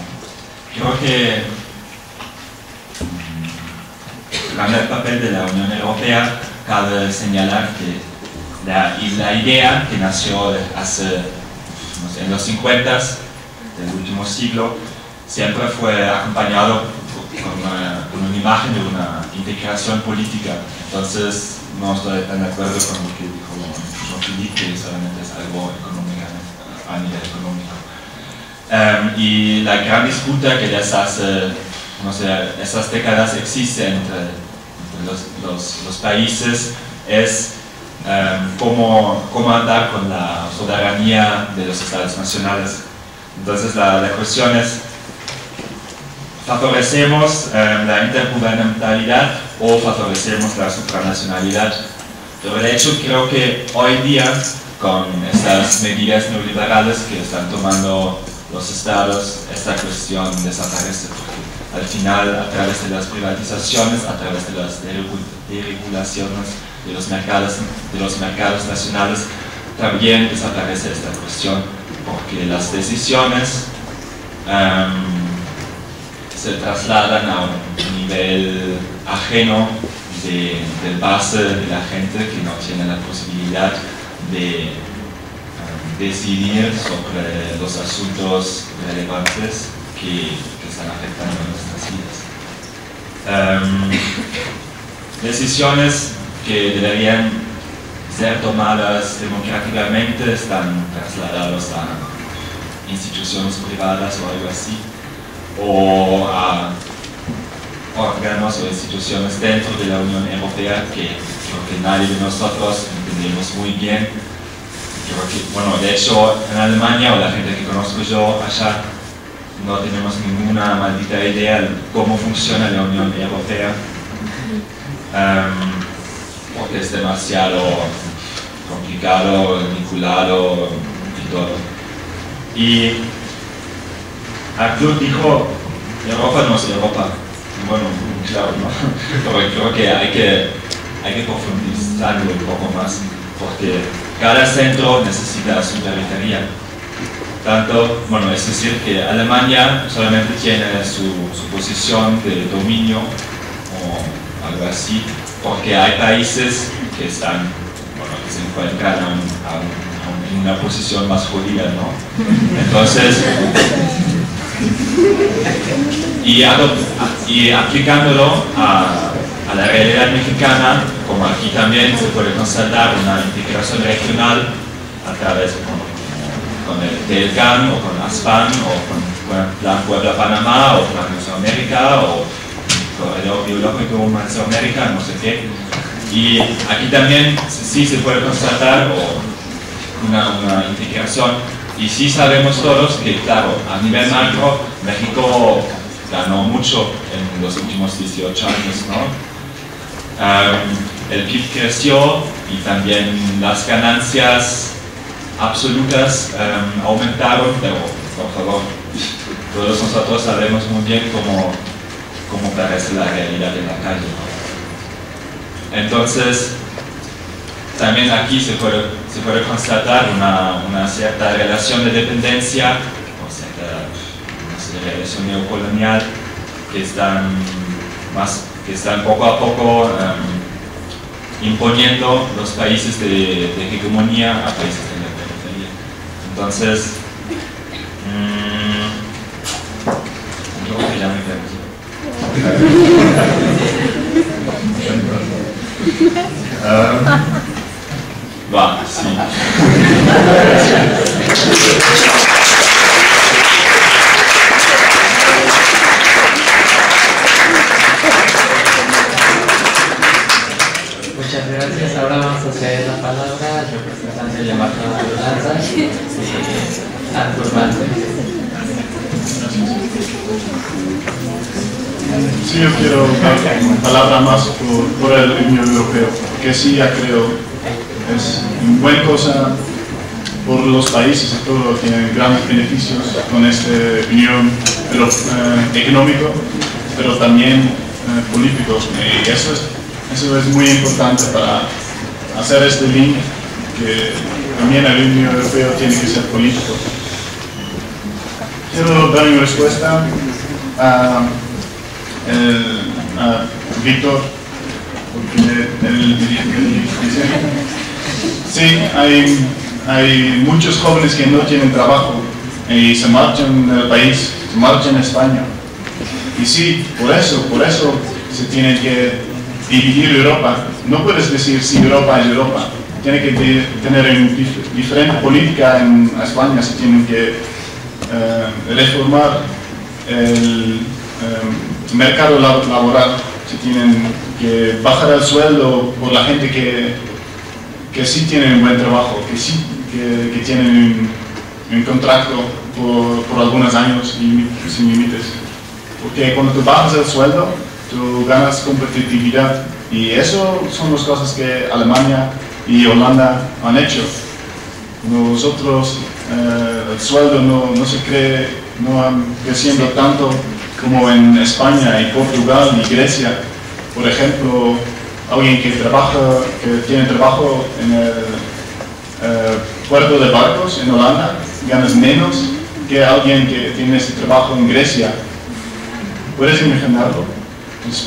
creo que el papel de la Unión Europea, cabe señalar que la, la idea que nació hace, en los 50 del último siglo siempre fue acompañado con una, con una, imagen de una integración política. Entonces, no estoy tan de acuerdo con lo que dijo Jean-Philippe, que solamente es algo económico, a nivel económico. Um, y la gran disputa que desde hace no sé, esas décadas existe entre los, los, países es um, cómo, cómo, andar con la soberanía de los estados nacionales. Entonces la, la cuestión es, ¿favorecemos um, la intergubernamentalidad o favorecemos la supranacionalidad? Pero de hecho creo que hoy día, con estas medidas neoliberales que están tomando los estados, esta cuestión desaparece al final a través de las privatizaciones, a través de las deregulaciones de los mercados, de los mercados nacionales, también desaparece esta cuestión, porque las decisiones um, se trasladan a un nivel ajeno de, base de la gente que no tiene la posibilidad de um, decidir sobre los asuntos relevantes que, están afectando nuestras vidas. Um, decisiones que deberían ser tomadas democráticamente están trasladadas a instituciones privadas o algo así, o a órganos o instituciones dentro de la Unión Europea que creo que nadie de nosotros entendemos muy bien. Creo bueno, de hecho, en Alemania, o la gente que conozco yo allá, no tenemos ninguna maldita idea de cómo funciona la Unión Europea, um, porque es demasiado complicado, vinculado y todo. Y Artur dijo, Europa no es Europa. Bueno, claro, ¿no? Pero creo que hay que, hay que profundizarlo un poco más, porque cada centro necesita su periferia tanto, bueno, es decir, que Alemania solamente tiene su, posición de dominio o algo así, porque hay países que están, bueno, que se encuentran en una posición más jodida, ¿no? Entonces, y, y aplicándolo a, a la realidad mexicana, como aquí también se puede constatar una integración regional a través de con el TELCAN o con ASPAN o con Plan Puebla-Panamá o Plan Mesoamérica o Corredor Biológico Mesoamérica, no sé qué. Y aquí también sí se puede constatar una, una integración y sí sabemos todos que, claro, a nivel macro, México ganó mucho en los últimos 18 años, ¿no? el PIB creció y también las ganancias absolutas um, aumentaron, pero por favor, todos nosotros sabemos muy bien cómo, cómo parece la realidad en la calle. Entonces, también aquí se puede, se puede constatar una, una, cierta relación de dependencia, o cierta una relación neocolonial que están, más, que están poco a poco um, imponiendo los países de, hegemonía a países de entonces, creo que ya me Ah, va, sí. Muchas gracias. Ahora vamos a ceder la palabra al representante de Holanda, eh, Arthur Vance. Sí, yo quiero dar una palabra más por, por el Unión Europeo, que sí ya creo es una buena cosa por los países y todo, tienen grandes beneficios con este unión pero, eh, económico, pero también eh, político. Y eso es, eso es muy importante para hacer este link, que también el Unión Europeo tiene que ser político. Quiero dar una respuesta a, a Víctor, porque él dice, sí, hay, hay muchos jóvenes que no tienen trabajo y se marchan del país, se marchan a España. Y sí, por eso, por eso se tiene que dividir Europa. No puedes decir si Europa es Europa. Tiene que te- tener una dif- diferente política en España, se tienen que eh, reformar el eh, mercado lab- laboral, se tienen que bajar el sueldo por la gente que, que sí tienen un buen trabajo, que sí que, que tienen un, un contrato por, por algunos años y sin límites. Porque cuando tú bajas el sueldo, tú ganas competitividad. Y eso son las cosas que Alemania y Holanda han hecho. Nosotros, eh, el sueldo no, no se cree, no han creciendo tanto como en España y Portugal y Grecia. Por ejemplo, alguien que trabaja, que tiene trabajo en el eh, puerto de barcos en Holanda, ganas menos que alguien que tiene ese trabajo en Grecia. ¿Puedes imaginarlo?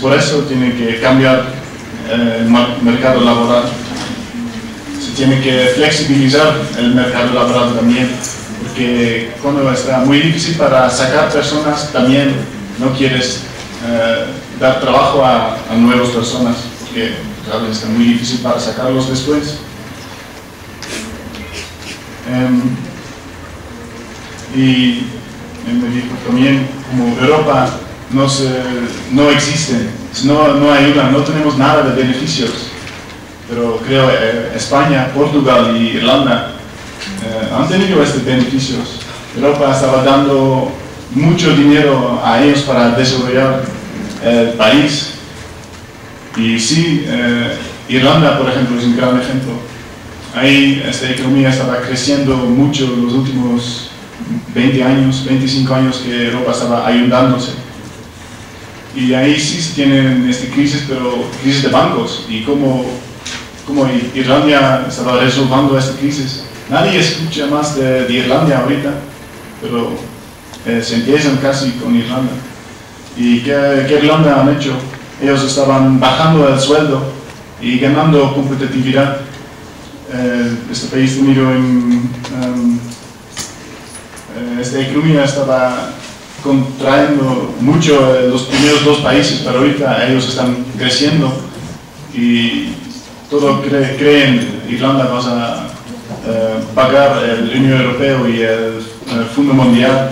Por eso tiene que cambiar eh, el mercado laboral. Se tiene que flexibilizar el mercado laboral también, porque cuando está muy difícil para sacar personas, también no quieres eh, dar trabajo a, a nuevas personas, porque claro, está muy difícil para sacarlos después. Em, y también, como Europa no, no existe, no, no ayuda, no tenemos nada de beneficios. Pero creo eh, España, Portugal y Irlanda eh, han tenido estos beneficios. Europa estaba dando mucho dinero a ellos para desarrollar el país. Y sí, eh, Irlanda, por ejemplo, es un gran ejemplo. Ahí esta economía estaba creciendo mucho en los últimos 20 años, 25 años que Europa estaba ayudándose. Y ahí sí tienen esta crisis, pero crisis de bancos. Y cómo, cómo Irlanda estaba resolviendo esta crisis. Nadie escucha más de, de Irlanda ahorita, pero eh, se empiezan casi con Irlanda. ¿Y qué, qué Irlanda han hecho? Ellos estaban bajando el sueldo y ganando competitividad. Eh, este país tenido en, eh, esta economía estaba contrayendo mucho eh, los primeros dos países, pero ahorita ellos están creciendo y todo cre- creen Irlanda va a pagar el Unión Europeo y el, eh, Fondo Mundial.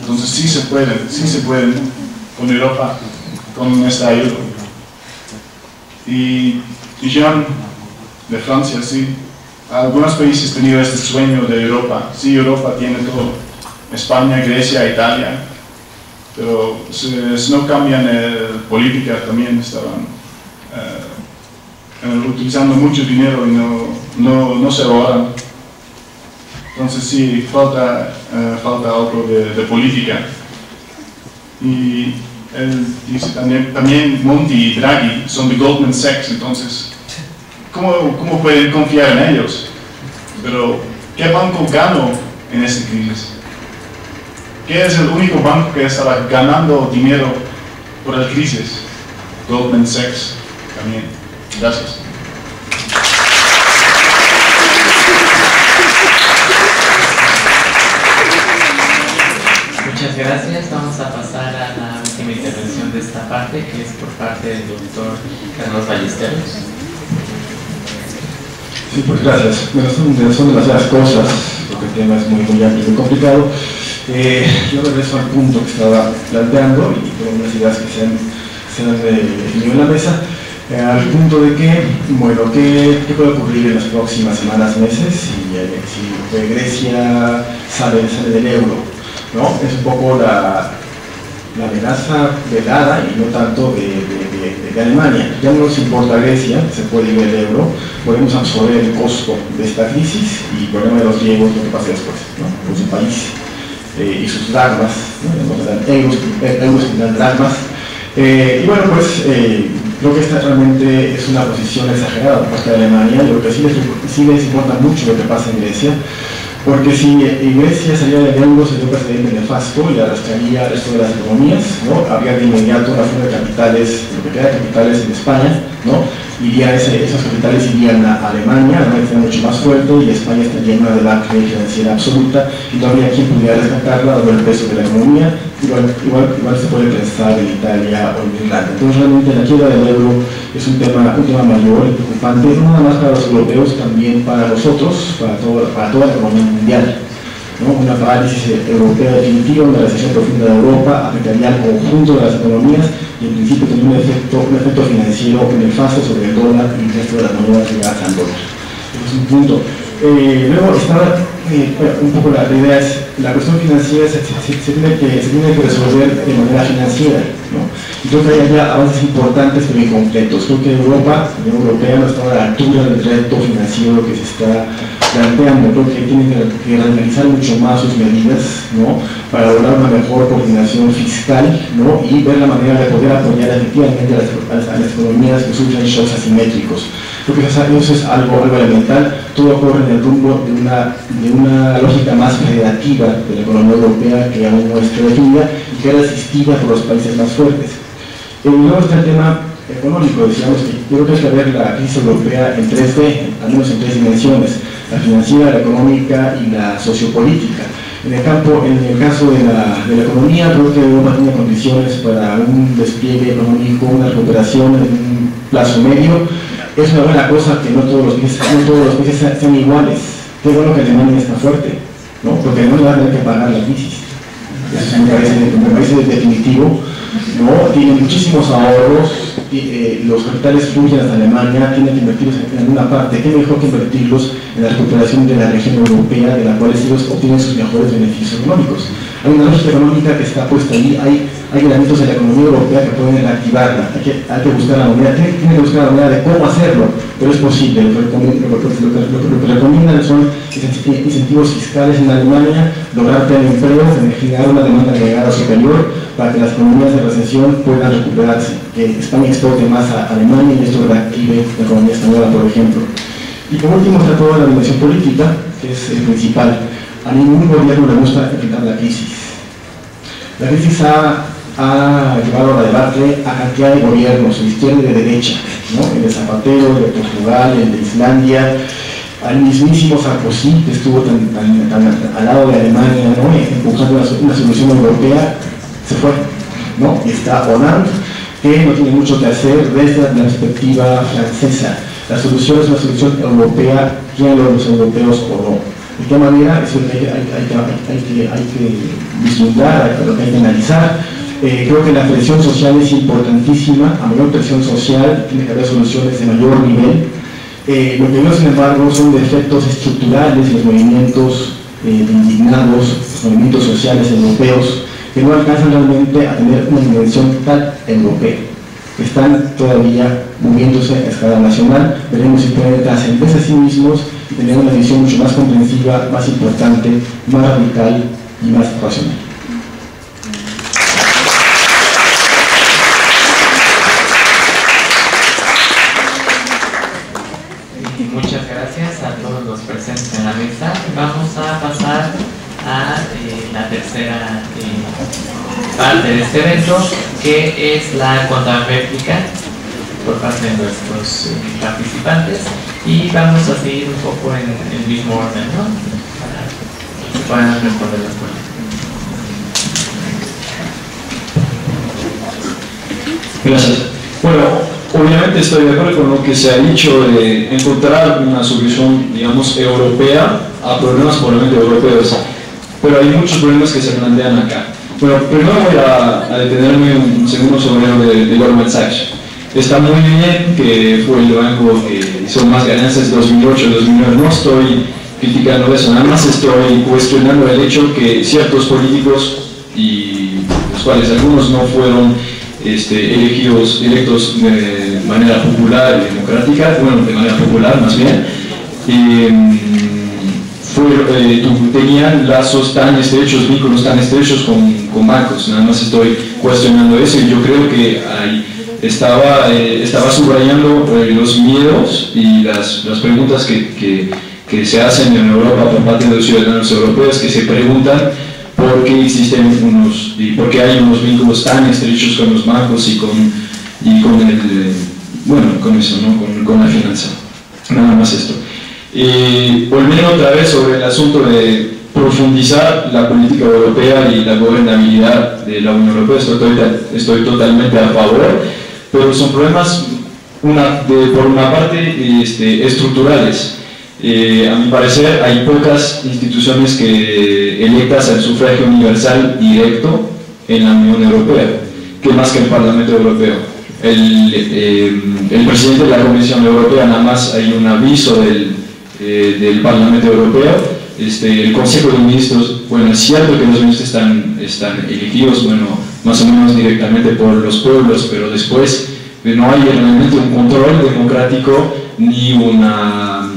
Entonces sí se pueden, sí se pueden con Europa, con esta ayuda. Y, Jean, de Francia, sí. Algunos países han tenido este sueño de Europa. Sí, Europa tiene todo. España, Grecia, Italia. Pero si, no cambian eh, política también estaban eh, utilizando mucho dinero y no, no, no se ahorran. Entonces sí, falta, eh, falta algo de, de política. Y él dice también, también Monti y Draghi son de Goldman Sachs, entonces, ¿cómo, ¿cómo pueden confiar en ellos? Pero, ¿qué banco ganó en esta crisis? ¿Qué es el único banco que estaba ganando dinero por la crisis? Goldman Sachs también. Gracias. Muchas gracias. Vamos a pasar a la última intervención de esta parte. que es por parte del doctor Carlos Ballesteros. Sí, pues gracias. Bueno, son, son demasiadas cosas, porque el tema es muy, muy amplio y muy complicado. Eh, yo regreso al punto que estaba planteando y con unas ideas que se han, se han eh, definido en la mesa, eh, al punto de que, bueno, ¿qué, ¿qué, puede ocurrir en las próximas semanas, meses si, eh, si Grecia sale, sale del euro? ¿no? Es un poco la, la amenaza velada y no tanto de, de, de, Alemania. Ya no nos importa Grecia, se puede ir el euro, podemos absorber el costo de esta crisis y el problema de los griegos lo que pase después, ¿no? con su país eh, y sus dragmas, ¿no? euros, euros que dan dragmas. Eh, y bueno, pues eh, creo que esta realmente es una posición exagerada por parte de Alemania, lo que sí les, sí les importa mucho lo que pasa en Grecia, porque si Grecia saliera del euro sería un precedente nefasto y arrastraría al resto de las economías, ¿no? habría de inmediato una fuga de capitales, lo que de capitales en España, ¿no? iría ese, esos capitales irían a Alemania, Alemania estaría mucho más fuerte y España estaría en una debacle financiera absoluta y no habría quien pudiera rescatarla dado el peso de la economía, igual, igual, igual se puede pensar en Italia o en Irlanda. Entonces realmente la quiebra del euro es un tema, un tema mayor y preocupante, no nada más para los europeos, también para nosotros, para, todo, para toda la economía mundial. ¿no? Una parálisis europea definitiva, una recesión profunda de Europa afectaría al conjunto de las economías y en principio tendría un efecto, un efecto financiero nefasto sobre el dólar y el resto de las monedas ligadas al dólar. Es un punto. Eh, luego está eh, un poco la, la, idea es la cuestión financiera se, tiene que, se tiene que resolver de manera financiera ¿no? que hay ya avances importantes pero incompletos creo que Europa, la Unión Europea no está a la altura del reto financiero que se está planteando creo que tiene que, que radicalizar mucho más sus medidas ¿no? para lograr una mejor coordinación fiscal ¿no? y ver la manera de poder apoyar efectivamente a las, a las economías que sufren shocks asimétricos creo que eso es algo, elemental todo ocurre en el rumbo de una, de una lógica más federativa de la economía europea que aún no está definida y que era asistida por los países más fuertes. Y luego está el tema económico, decíamos que creo que hay que ver la crisis europea en 3D, al menos en tres dimensiones, la financiera, la económica y la sociopolítica. En el, en el caso de la, de la economía, creo que Europa tiene condiciones para un despliegue económico, una recuperación en un plazo medio, es una buena cosa que no todos los países, no todos los países sean, iguales. Qué bueno que Alemania está fuerte, ¿no? porque no va a tener que pagar la crisis. Eso me parece, definitivo. ¿no? Tiene muchísimos ahorros, eh, los capitales fluyen hasta Alemania, tienen que invertirlos en alguna parte. ¿Qué mejor que invertirlos en la recuperación de la región europea, de la cual ellos obtienen sus mejores beneficios económicos? Hay una lógica económica que está puesta ahí, hay elementos de la economía europea que pueden reactivarla, hay que, hay que buscar la manera, tiene, tiene, que buscar la manera de cómo hacerlo, pero es posible. Lo que, lo que recomiendan son incentivos fiscales en Alemania, lograr tener empleo, generar una demanda agregada superior para que las economías de recesión puedan recuperarse, que España exporte más a Alemania y esto reactive la economía española, por ejemplo. Y por último está toda la dimensión política, que es el principal. A ningún gobierno le gusta enfrentar la crisis. La crisis ha, ha llevado a debate a cantidad de gobiernos, de izquierda y de derecha, ¿no? el de Zapatero, el de Portugal, el de Islandia, al mismísimo Sarkozy, que estuvo tan, al lado de Alemania, ¿no? empujando una, solución europea, se fue. ¿no? Y está Hollande, que no tiene mucho que hacer desde la perspectiva francesa. La solución es una solución europea, quieran los europeos o no. ¿De qué manera? Hay, hay, hay, que, hay que vislumbrar, hay, hay que analizar. Eh, creo que la presión social es importantísima, a mayor presión social tiene que haber soluciones de mayor nivel. Eh, lo que veo, sin embargo, son defectos estructurales los movimientos eh, indignados, los movimientos sociales europeos, que no alcanzan realmente a tener una dimensión tal europea. Están todavía moviéndose a escala nacional, veremos si pueden trascenderse a sí mismos y tener una visión mucho más comprensiva, más importante, más radical y más racional. De este evento, que es la contrarréplica por parte de nuestros eh, participantes y vamos a seguir un poco en el mismo orden, ¿no? Para responder las preguntas. Gracias. Bueno, obviamente estoy de acuerdo con lo que se ha dicho de encontrar una solución, digamos, europea a problemas probablemente europeos, pero hay muchos problemas que se plantean acá. Bueno, primero voy a, detenerme un segundo sobre lo de, de Goldman Sachs. Está muy bien que fue el banco que hizo más ganancias 2008-2009. No estoy criticando eso, nada más estoy cuestionando el hecho que ciertos políticos, y los cuales algunos no fueron este, elegidos, electos de manera popular y democrática, bueno, de manera popular más bien, eh, fue, eh, tenían lazos tan estrechos, vínculos tan estrechos con, con, bancos, nada más estoy cuestionando eso y yo creo que hay, estaba, eh, estaba subrayando eh, los miedos y las, las preguntas que, que, que, se hacen en Europa por parte de los ciudadanos europeos que se preguntan por qué existen unos y por qué hay unos vínculos tan estrechos con los bancos y con, y con el, bueno, con eso, ¿no? con, con la finanza. Nada más esto. Y volviendo otra vez sobre el asunto de profundizar la política europea y la gobernabilidad de la Unión Europea, estoy, estoy totalmente a favor, pero son problemas, una, por una parte, este, estructurales. Eh, a mi parecer, hay pocas instituciones que electas al sufragio universal directo en la Unión Europea, que más que el Parlamento Europeo. El, eh, el presidente de la Comisión Europea, nada más hay un aviso del eh, del Parlamento Europeo. Este, el Consejo de Ministros, bueno, es cierto que los ministros están, están elegidos, bueno, más o menos directamente por los pueblos, pero después no hay realmente un control democrático ni una,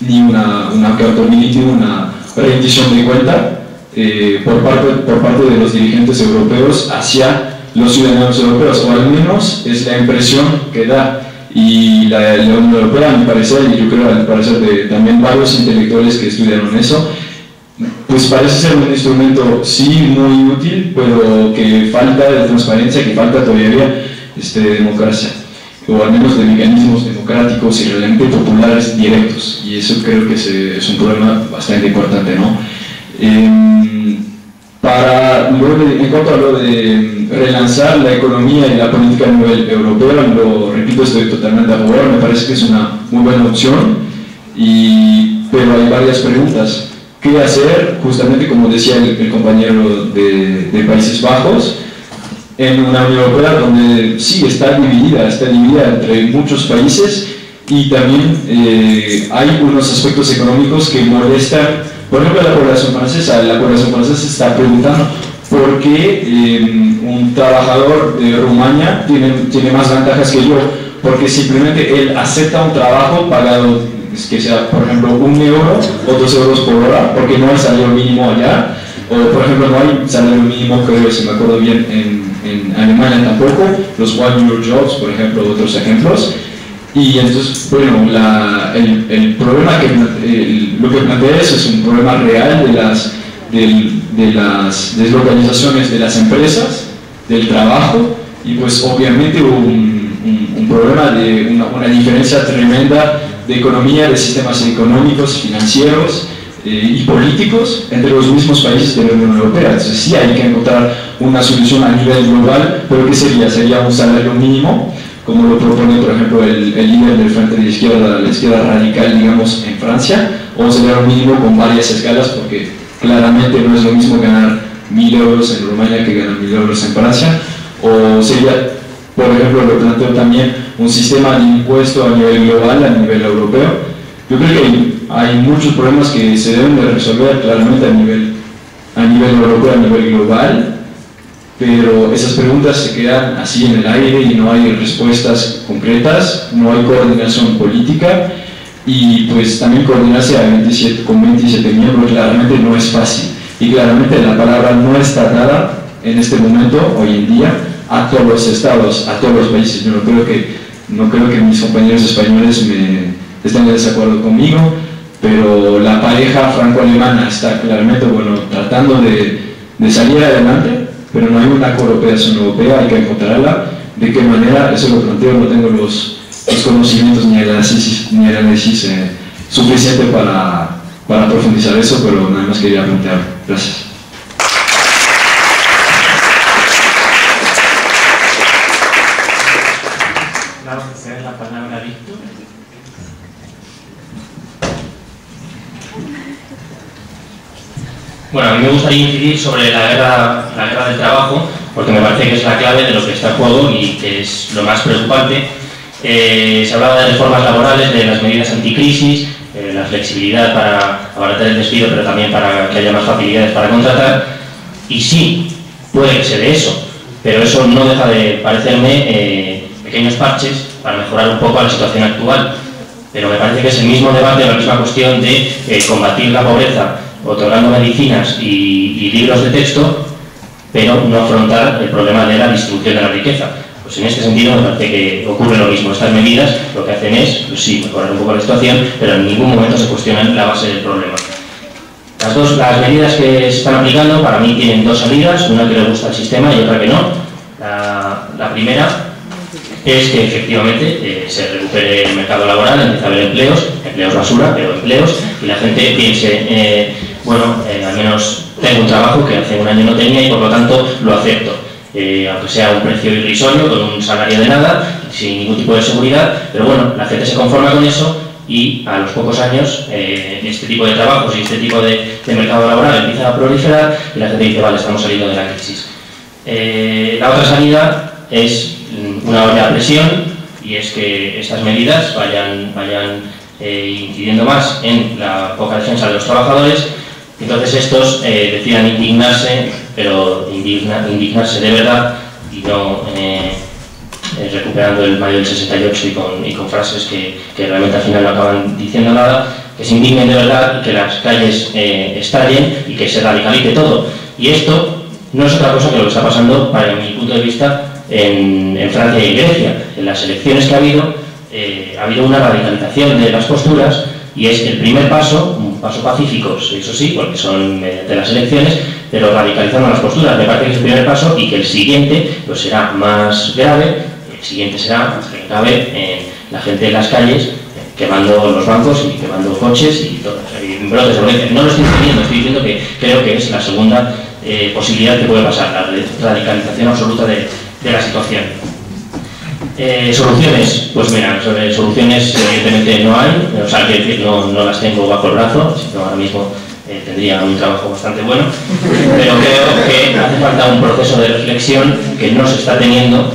ni una, una una rendición de cuenta eh, por, parte, por parte de los dirigentes europeos hacia los ciudadanos europeos, o al menos es la impresión que da y la, la, Unión Europea, a mi parecer, y yo creo al parecer de también varios intelectuales que estudiaron eso, pues parece ser un instrumento sí muy útil, pero que falta de transparencia, que falta todavía este, de democracia, o al menos de mecanismos democráticos y realmente populares directos, y eso creo que es un problema bastante importante, ¿no? Eh, para, en cuanto a lo de relanzar la economía y la política a nivel europeo, lo repito, estoy totalmente a favor, me parece que es una muy buena opción, y, pero hay varias preguntas. ¿Qué hacer? Justamente como decía el, compañero de, de, Países Bajos, en una Unión Europea donde sí está dividida, está dividida entre muchos países y también eh, hay unos aspectos económicos que molestan por ejemplo, la población francesa, la población francesa está preguntando por qué eh, un trabajador de Rumania tiene, tiene más ventajas que yo, porque simplemente él acepta un trabajo pagado, que sea, por ejemplo, un euro o dos euros por hora, porque no hay salario mínimo allá, o por ejemplo, no hay salario mínimo, creo, si me acuerdo bien, en, en Alemania tampoco, los one euro jobs, por ejemplo, otros ejemplos. Y entonces, bueno, la, el, el, problema que el, lo que plantea eso es un problema real de las, de, de las deslocalizaciones de las empresas, del trabajo, y pues obviamente un, un, problema de una, una, diferencia tremenda de economía, de sistemas económicos, financieros eh, y políticos entre los mismos países de la Unión Europea. Entonces sí hay que encontrar una solución a nivel global, pero ¿qué sería? Sería un salario mínimo como lo propone, por ejemplo, el, el, líder del Frente de Izquierda, la izquierda radical, digamos, en Francia, o sería un mínimo con varias escalas, porque claramente no es lo mismo ganar mil euros en Rumania que ganar mil euros en Francia, o sería, por ejemplo, lo planteo también, un sistema de impuesto a nivel global, a nivel europeo. Yo creo que hay muchos problemas que se deben de resolver claramente a nivel, a nivel europeo, a nivel global, pero esas preguntas se quedan así en el aire y no hay respuestas concretas, no hay coordinación política y pues también coordinarse a 27, con 27 miembros claramente no es fácil y claramente la palabra no está dada en este momento, hoy en día, a todos los estados, a todos los países. Yo no creo que, no creo que mis compañeros españoles me estén de desacuerdo conmigo, pero la pareja franco-alemana está claramente bueno, tratando de, de salir adelante pero no hay una cooperación europea, hay que encontrarla. ¿De qué manera? Eso lo planteo, no tengo los, conocimientos ni el análisis, ni el análisis eh, suficiente para, para profundizar eso, pero nada más quería plantear. Gracias. ceder la palabra a Víctor. Bueno, a mí me gustaría incidir sobre la guerra, la guerra del trabajo, porque me parece que es la clave de lo que está en juego y que es lo más preocupante. Eh, se hablaba de reformas laborales, de las medidas anticrisis, eh, la flexibilidad para abaratar el despido, pero también para que haya más facilidades para contratar. Y sí, puede que se de eso, pero eso no deja de parecerme eh, pequeños parches para mejorar un poco la situación actual. Pero me parece que es el mismo debate, la misma cuestión de combatir la pobreza otorgando medicinas y, libros de texto, pero no afrontar el problema de la distribución de la riqueza. Pues en este sentido me parece que ocurre lo mismo. Estas medidas lo que hacen es, pues sí, mejorar un poco la situación, pero en ningún momento se cuestionan la base del problema. Las, dos, las medidas que se están aplicando para mí tienen dos salidas, una que le gusta al sistema y otra que no. La, la primera es que efectivamente eh, se recupere el mercado laboral, empiece a haber empleos, empleos basura, pero empleos, y la gente piense, eh, bueno, eh, al menos tengo un trabajo que hace un año no tenía y por lo tanto lo acepto. aunque sea un precio irrisorio, con un salario de nada, sin ningún tipo de seguridad, pero bueno, la gente se conforma con eso y a los pocos años este tipo de trabajos y este tipo de, mercado laboral empieza a proliferar y la gente dice, vale, estamos saliendo de la crisis. la otra salida es una olla a presión y es que estas medidas vayan, vayan eh, incidiendo más en la poca defensa de los trabajadores, entonces estos eh, decidan indignarse, pero indigna, indignarse de verdad y no eh, recuperando el mayo del 68 y con, y con frases que, realmente al final no acaban diciendo nada, que se indignen de verdad y que las calles estallen y que se radicalice todo. Y esto no es otra cosa que lo que está pasando, para mi punto de vista, en, Francia y en Grecia. En las elecciones que ha habido, eh, ha habido una radicalización de las posturas y es el primer paso, paso pacífico, eso sí, porque son mediante las elecciones, pero radicalizando las posturas. Me parece que es el primer paso y que el siguiente pues, será más grave, el siguiente será más grave la gente en las calles quemando los bancos y quemando coches y, todo, y brotes de. No lo estoy diciendo, estoy diciendo que creo que es la segunda eh, posibilidad que puede pasar, la radicalización absoluta de, de la situación. Eh, soluciones, pues mira, sobre soluciones evidentemente no hay, o sea, que no, no las tengo bajo el brazo, sino ahora mismo eh, tendría un trabajo bastante bueno, pero creo que hace falta un proceso de reflexión que no se está teniendo,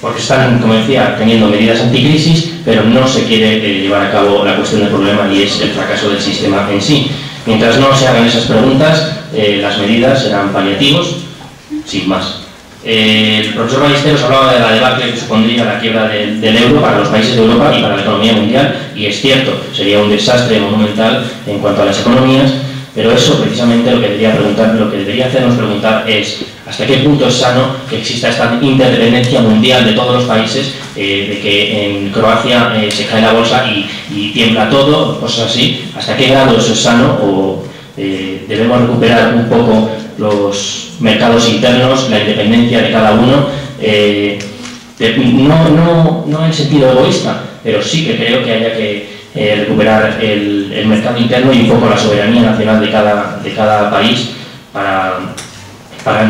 porque están, como decía, teniendo medidas anticrisis, pero no se quiere eh, llevar a cabo la cuestión del problema y es el fracaso del sistema en sí. Mientras no se hagan esas preguntas, las medidas serán paliativos, sin más. Eh, el profesor Magisteros hablaba de la debacle que supondría la quiebra del, euro para los países de Europa y para la economía mundial, y es cierto, sería un desastre monumental en cuanto a las economías, pero eso precisamente lo que debería, preguntar, lo que debería hacernos preguntar es hasta qué punto es sano que exista esta interdependencia mundial de todos los países, eh, de que en Croacia eh, se cae la bolsa y, y, tiembla todo, cosas así, hasta qué grado eso es sano o debemos recuperar un poco los mercados internos, la independencia de cada uno, eh, no, en sentido egoísta, pero sí que creo que haya que eh, recuperar el, mercado interno y un poco la soberanía nacional de cada, país para,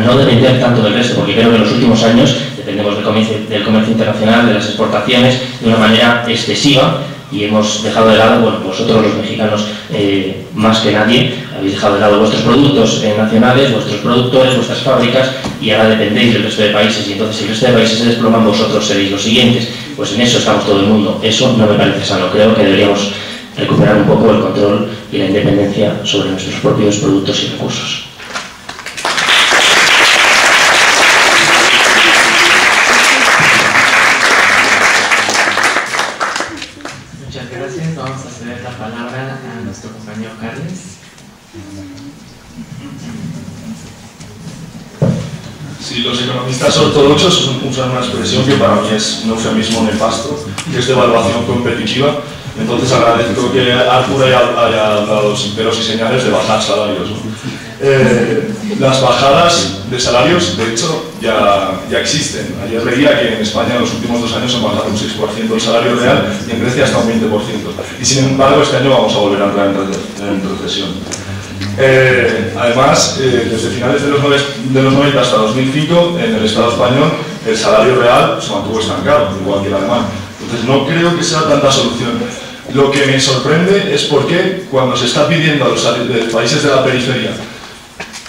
no depender tanto del resto, porque creo que en los últimos años dependemos del comercio internacional, de las exportaciones, de una manera excesiva y hemos dejado de lado, bueno, vosotros los mexicanos eh, más que nadie, habéis dejado de lado vuestros productos eh, nacionales, vuestros productores, vuestras fábricas y ahora dependéis del resto de países y entonces si el resto de países se desploman vosotros seréis los siguientes, pues en eso estamos todo el mundo. Eso no me parece sano, creo que deberíamos recuperar un poco el control y la independencia sobre nuestros propios productos y recursos. Los economistas ortodoxos usan una expresión que para mí es un eufemismo nefasto, que es de evaluación competitiva, entonces agradezco que Arthur haya, dado peros y señales de bajar salarios. Eh, las bajadas de salarios, de hecho, ya, ya existen. Ayer leía que en España en los últimos dos años han bajado un 6% el salario real y en Grecia hasta un 20%. Y sin embargo, este año vamos a volver a entrar en recesión. Eh, además, eh, desde finales de los, de los 90 hasta 2005, en el Estado español, el salario real se mantuvo estancado, igual que el alemán. Entonces no creo que sea tanta solución. Lo que me sorprende es por qué cuando se está pidiendo a los países de la periferia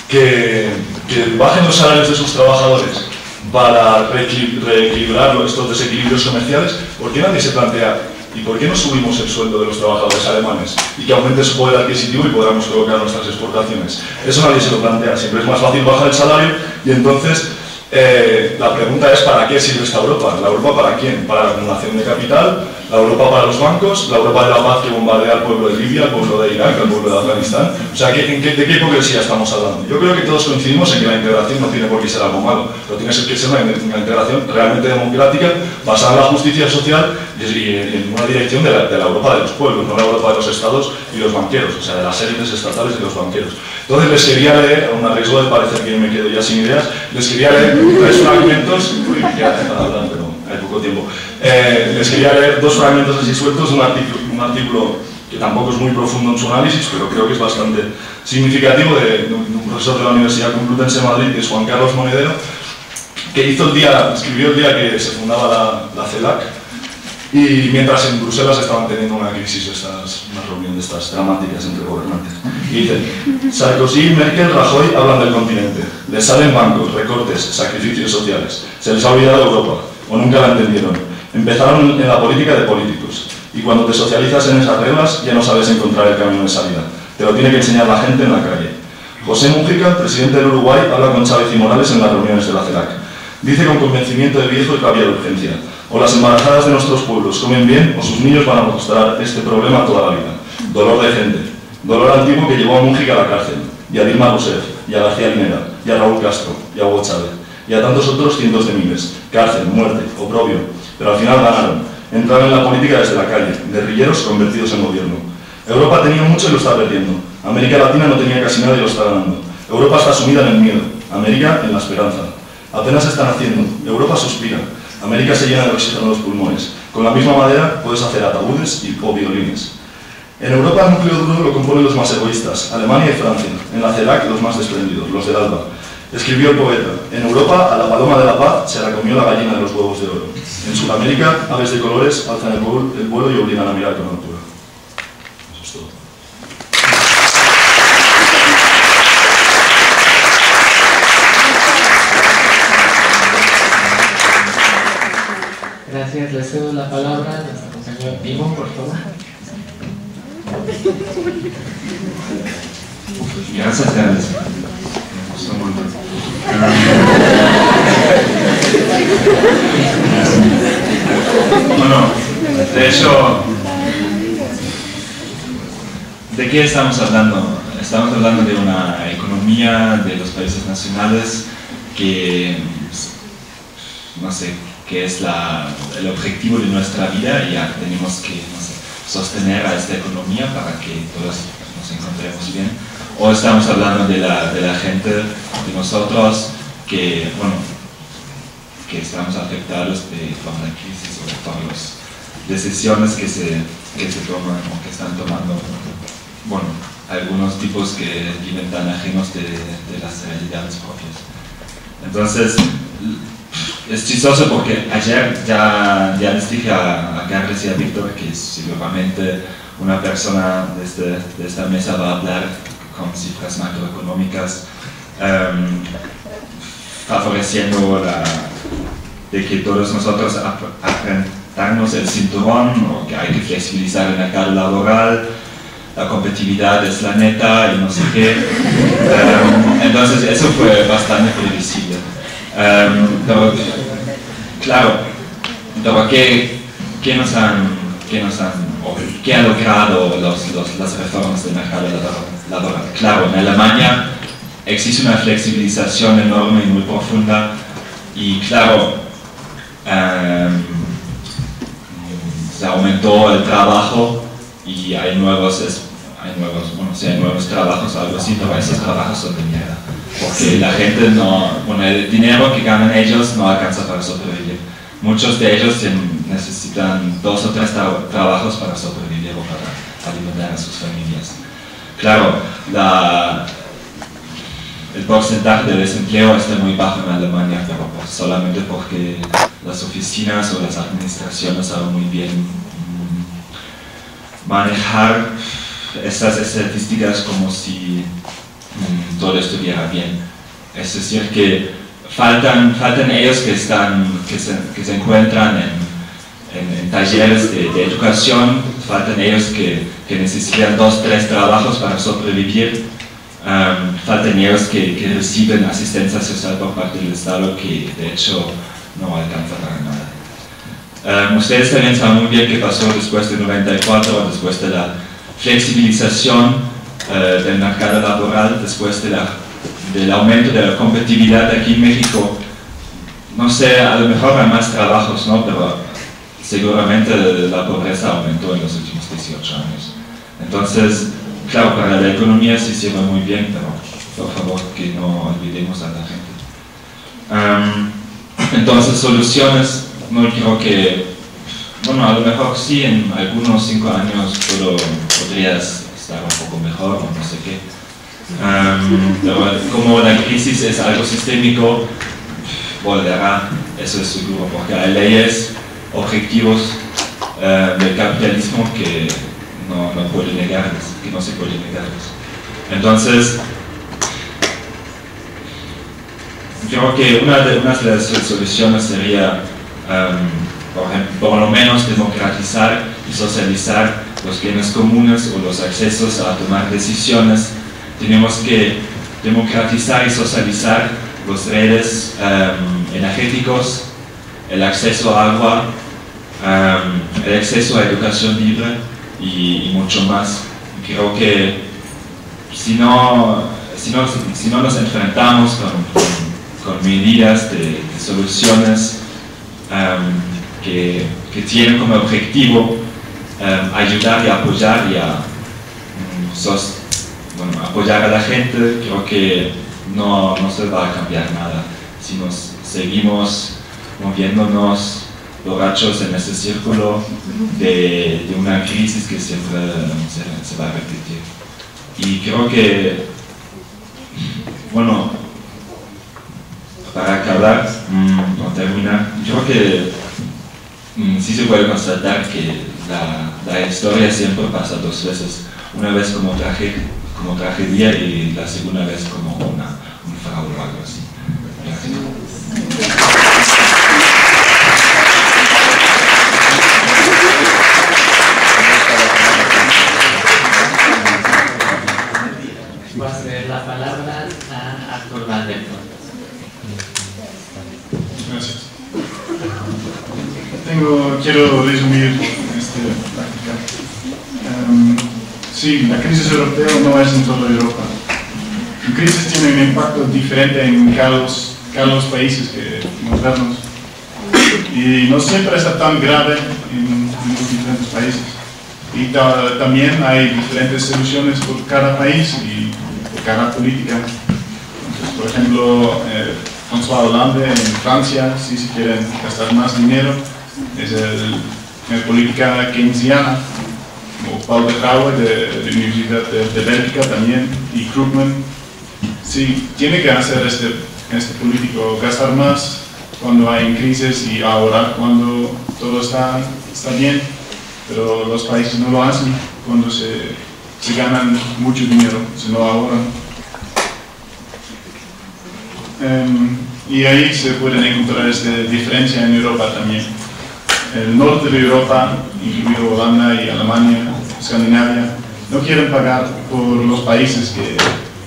que, que bajen los salarios de sus trabajadores para reequilibrar estos desequilibrios comerciales, ¿por qué nadie se plantea ¿Y por qué no subimos el sueldo de los trabajadores alemanes? Y que aumente su poder adquisitivo y podamos colocar nuestras exportaciones. Eso nadie se lo plantea. Siempre es más fácil bajar el salario y entonces eh, la pregunta es ¿para qué sirve esta Europa? ¿La Europa para quién? ¿Para la acumulación de capital? ¿La Europa para los bancos? ¿La Europa de la paz que bombardea al pueblo de Libia, al pueblo de Irak, al pueblo de Afganistán? O sea, ¿de qué hipocresía estamos hablando? Yo creo que todos coincidimos en que la integración no tiene por qué ser algo malo, pero tiene que ser una, integración realmente democrática, basada en la justicia social y en una dirección de la, Europa de los pueblos, no la Europa de los estados y los banqueros, o sea, de las élites estatales y los banqueros. Entonces les quería leer, a un riesgo de parecer que me quedo ya sin ideas, les quería leer tres fragmentos, uy, ya hablar, pero hay poco tiempo, eh, les quería leer dos fragmentos así sueltos de un artículo, un artículo que tampoco es muy profundo en su análisis, pero creo que es bastante significativo de, un profesor de la Universidad Complutense de Madrid, que es Juan Carlos Monedero, que hizo el día, escribió el día que se fundaba la, la CELAC, y mientras en Bruselas estaban teniendo una crisis, estas, una reunión de estas dramáticas entre gobernantes. Y dice, Sarkozy, Merkel, Rajoy hablan del continente. Les salen bancos, recortes, sacrificios sociales. Se les ha olvidado Europa, o nunca la entendieron. Empezaron en la política de políticos. Y cuando te socializas en esas reglas, ya no sabes encontrar el camino de salida. Te lo tiene que enseñar la gente en la calle. José Mújica, presidente del Uruguay, habla con Chávez y Morales en las reuniones de la CELAC. Dice con convencimiento de viejo que había urgencia o las embarazadas de nuestros pueblos comen bien o sus niños van a mostrar este problema toda la vida. Dolor de gente, dolor antiguo que llevó a Mújica a la cárcel, y a Dilma Rousseff, y a García Linera, y a Raúl Castro, y a Hugo Chávez, y a tantos otros cientos de miles. Cárcel, muerte, oprobio, pero al final ganaron. Entraron en la política desde la calle, guerrilleros convertidos en gobierno. Europa tenía mucho y lo está perdiendo. América Latina no tenía casi nada y lo está ganando. Europa está sumida en el miedo, América en la esperanza. Apenas están haciendo, Europa suspira, América se llena de oxígeno en los pulmones. Con la misma madera puedes hacer ataúdes y, o violines. En Europa el núcleo duro lo componen los más egoístas, Alemania y Francia. En la CELAC los más desprendidos, los del ALBA. Escribió el poeta, en Europa a la paloma de la paz se la comió la gallina de los huevos de oro. En Sudamérica, aves de colores alzan el vuelo y obligan a mirar con altura. Eso es todo. Gracias, le cedo la palabra a nuestro compañero Timo, por favor. Gracias, Carlos. Bueno, de hecho, ¿de qué estamos hablando? Estamos hablando de una economía de los países nacionales que, no sé, que es la, el objetivo de nuestra vida y ya tenemos que no sé, sostener a esta economía para que todos nos encontremos bien. O estamos hablando de la, de la gente, de nosotros, que, bueno, que estamos afectados de, por la crisis o por las decisiones que se, que se toman o que están tomando, bueno, algunos tipos que viven tan ajenos de, de las realidades propias. Entonces, es chistoso porque ayer ya, ya les dije a, a Carles y a Víctor que seguramente una persona de, este, de, esta mesa va a hablar con cifras macroeconómicas um, favoreciendo la, de que todos nosotros apretamos el cinturón o que hay que flexibilizar el mercado laboral, la competitividad es la neta y no sé qué. Um, entonces eso fue bastante previsible. Um, pero, claro, pero ¿qué, qué, nos han, qué nos han, o qué han logrado los, los, las reformas del mercado laboral? Claro, en Alemania existe una flexibilización enorme y muy profunda y claro, um, se aumentó el trabajo y hay nuevos, hay nuevos, bueno, sí, hay nuevos trabajos, algo así, pero esos trabajos son de mierda porque la gente no, bueno, el dinero que ganan ellos no alcanza para sobrevivir. Muchos de ellos necesitan dos o tres trabajos para sobrevivir o para alimentar a sus familias. Claro, la, el porcentaje de desempleo está muy bajo en Alemania, pero pues solamente porque las oficinas o las administraciones saben muy bien manejar estas estadísticas como si mm, todo estuviera bien. Es decir, que faltan, faltan ellos que, están, que, se, que se encuentran en, en, en talleres de, de, educación, faltan ellos que, que, necesitan dos, tres trabajos para sobrevivir, um, que, que, reciben asistencia social por parte del Estado que de hecho no alcanza para nada. Um, ustedes también saben muy bien qué pasó después de 94, después de la flexibilización uh, del mercado laboral, después de la del aumento de la competitividad aquí en México, no sé, a lo mejor hay más trabajos, ¿no? Pero seguramente la pobreza aumentó en los últimos 18 años. Entonces, claro, para la economía sí se va muy bien, pero por favor que no olvidemos a la gente. Entonces, soluciones, no creo que, bueno, a lo mejor sí, en algunos 5 años todo, podrías estar un poco mejor o no sé qué. Um, como la crisis es algo sistémico, volverá, eso es seguro, porque hay leyes, objetivos uh, del capitalismo que no, no pueden negarles, que no se. Entonces, creo que una de, una de las soluciones sería, um, por, lo menos, democratizar y socializar los bienes comunes o los accesos a tomar decisiones tenemos que democratizar y socializar las redes um, energéticos, el acceso a agua, um, el acceso a educación libre y, y, mucho más. Creo que si no, si no, si no nos enfrentamos con, medidas de, soluciones um, que, que, tienen como objetivo ayudar y apoyar y a bueno, apoyar a la gente, creo que no, no, se va a cambiar nada. Si nos seguimos moviéndonos borrachos en ese círculo de, una crisis que siempre se, va a repetir. Y creo que, bueno, para acabar, mmm, o terminar, creo que mmm, sí se puede constatar que la, historia siempre pasa dos veces. Una vez como tragedia como tragedia y la segunda vez como una, un fraude o algo así. Gracias. Palabra a Artur. Gracias. Tengo, quiero resumir esta práctica. Um, Sí, la crisis europea no es en toda Europa. La crisis tiene un impacto diferente en cada los, cada los países que modernos y no siempre está tan grave en, en los diferentes países. Y ta, también hay diferentes soluciones por cada país y cada política. Por ejemplo, eh, François Hollande en Francia, si quieren gastar más dinero, es el, la política keynesiana o Paul de Grauwe de, la Universidad de, de, Bélgica también, y Krugman, sí, tiene que hacer este, este político gastar más cuando hay crisis y ahorrar cuando todo está, está bien, pero los países no lo hacen cuando se, se ganan mucho dinero, se no ahorran. Um, y ahí se pueden encontrar esta diferencia en Europa también. El norte de Europa, incluido Holanda y Alemania, Escandinavia, no quieren pagar por los países que,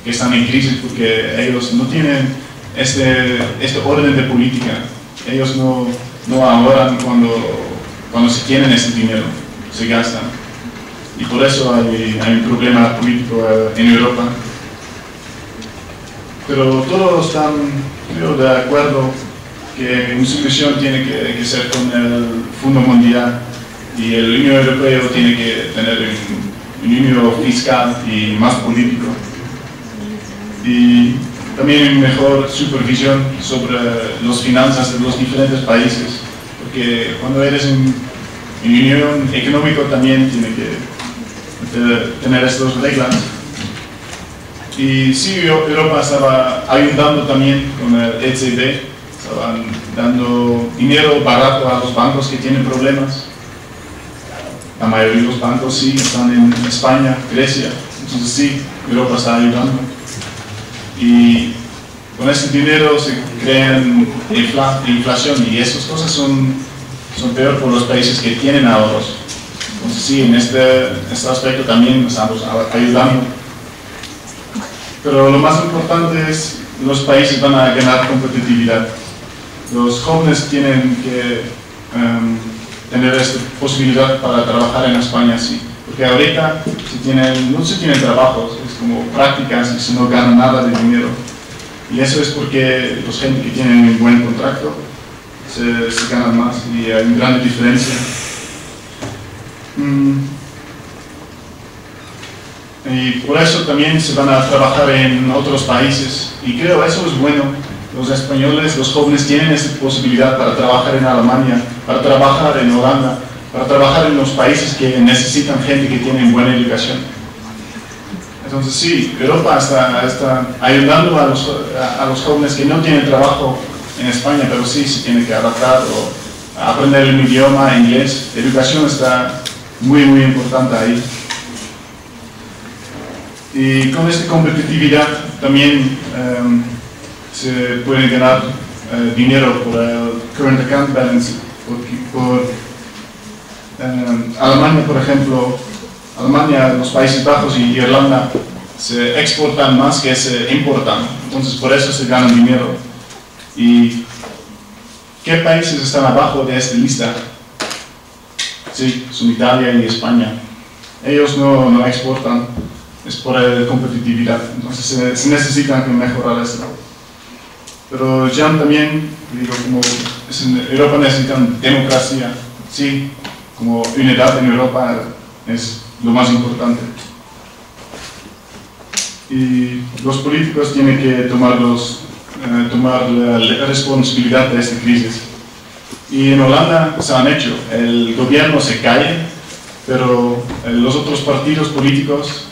que, están en crisis porque ellos no tienen este, este orden de política. Ellos no, no ahorran cuando, cuando se tienen ese dinero, se gastan. Y por eso hay, un problema político en Europa. Pero todos están de acuerdo que una solución tiene que, ser con el Fondo Mundial y el Unión Europeo tiene que tener un, un unión fiscal y más político. Y también mejor supervisión sobre las finanzas de los diferentes países, porque cuando eres en, en unión económica también tiene que tener estas reglas. Y sí, Europa estaba ayudando también con el ECB, estaban dando dinero barato a los bancos que tienen problemas. La mayoría de los bancos sí están en España, Grecia, entonces sí, Europa está ayudando. Y con ese dinero se crean inflación y esas cosas son, son peor por los países que tienen ahorros. Entonces sí, en este, este aspecto también estamos ayudando. Pero lo más importante es los países van a ganar competitividad. Los jóvenes tienen que em, tener esta posibilidad para trabajar en España, sí. Porque ahorita no se tienen trabajos, es como prácticas y si no ganan nada de dinero. Y eso es porque los gente que tienen un buen contrato se, se ganan más y hay una gran diferencia. Mm. Y por eso también se van a trabajar en otros países. Y creo eso es bueno. Los españoles, los jóvenes tienen esa posibilidad para trabajar en Alemania, para trabajar en Holanda, para trabajar en los países que necesitan gente que tiene buena educación. Entonces sí, Europa está, está ayudando a los, a, los, jóvenes que no tienen trabajo en España, pero sí se tienen que adaptar o aprender un idioma, inglés. educación está muy, muy importante ahí. Y con esta competitividad también em, se puede ganar eh, dinero por el current account balance, por, em, Alemania, por ejemplo, Alemania, los Países Bajos y Irlanda se exportan más que se importan, entonces por eso se ganan dinero. ¿Y qué países están abajo de esta lista? Sí, son Italia y España. Ellos no, no exportan, es por la competitividad, entonces se, necesitan mejorar esto. Pero ya también, digo, como Europa necesitan democracia, sí, como unidad en Europa es lo más importante. Y los políticos tienen que tomar, los, eh, tomar la responsabilidad de esta crisis y en Holanda se han hecho. El gobierno se cae, pero los otros partidos políticos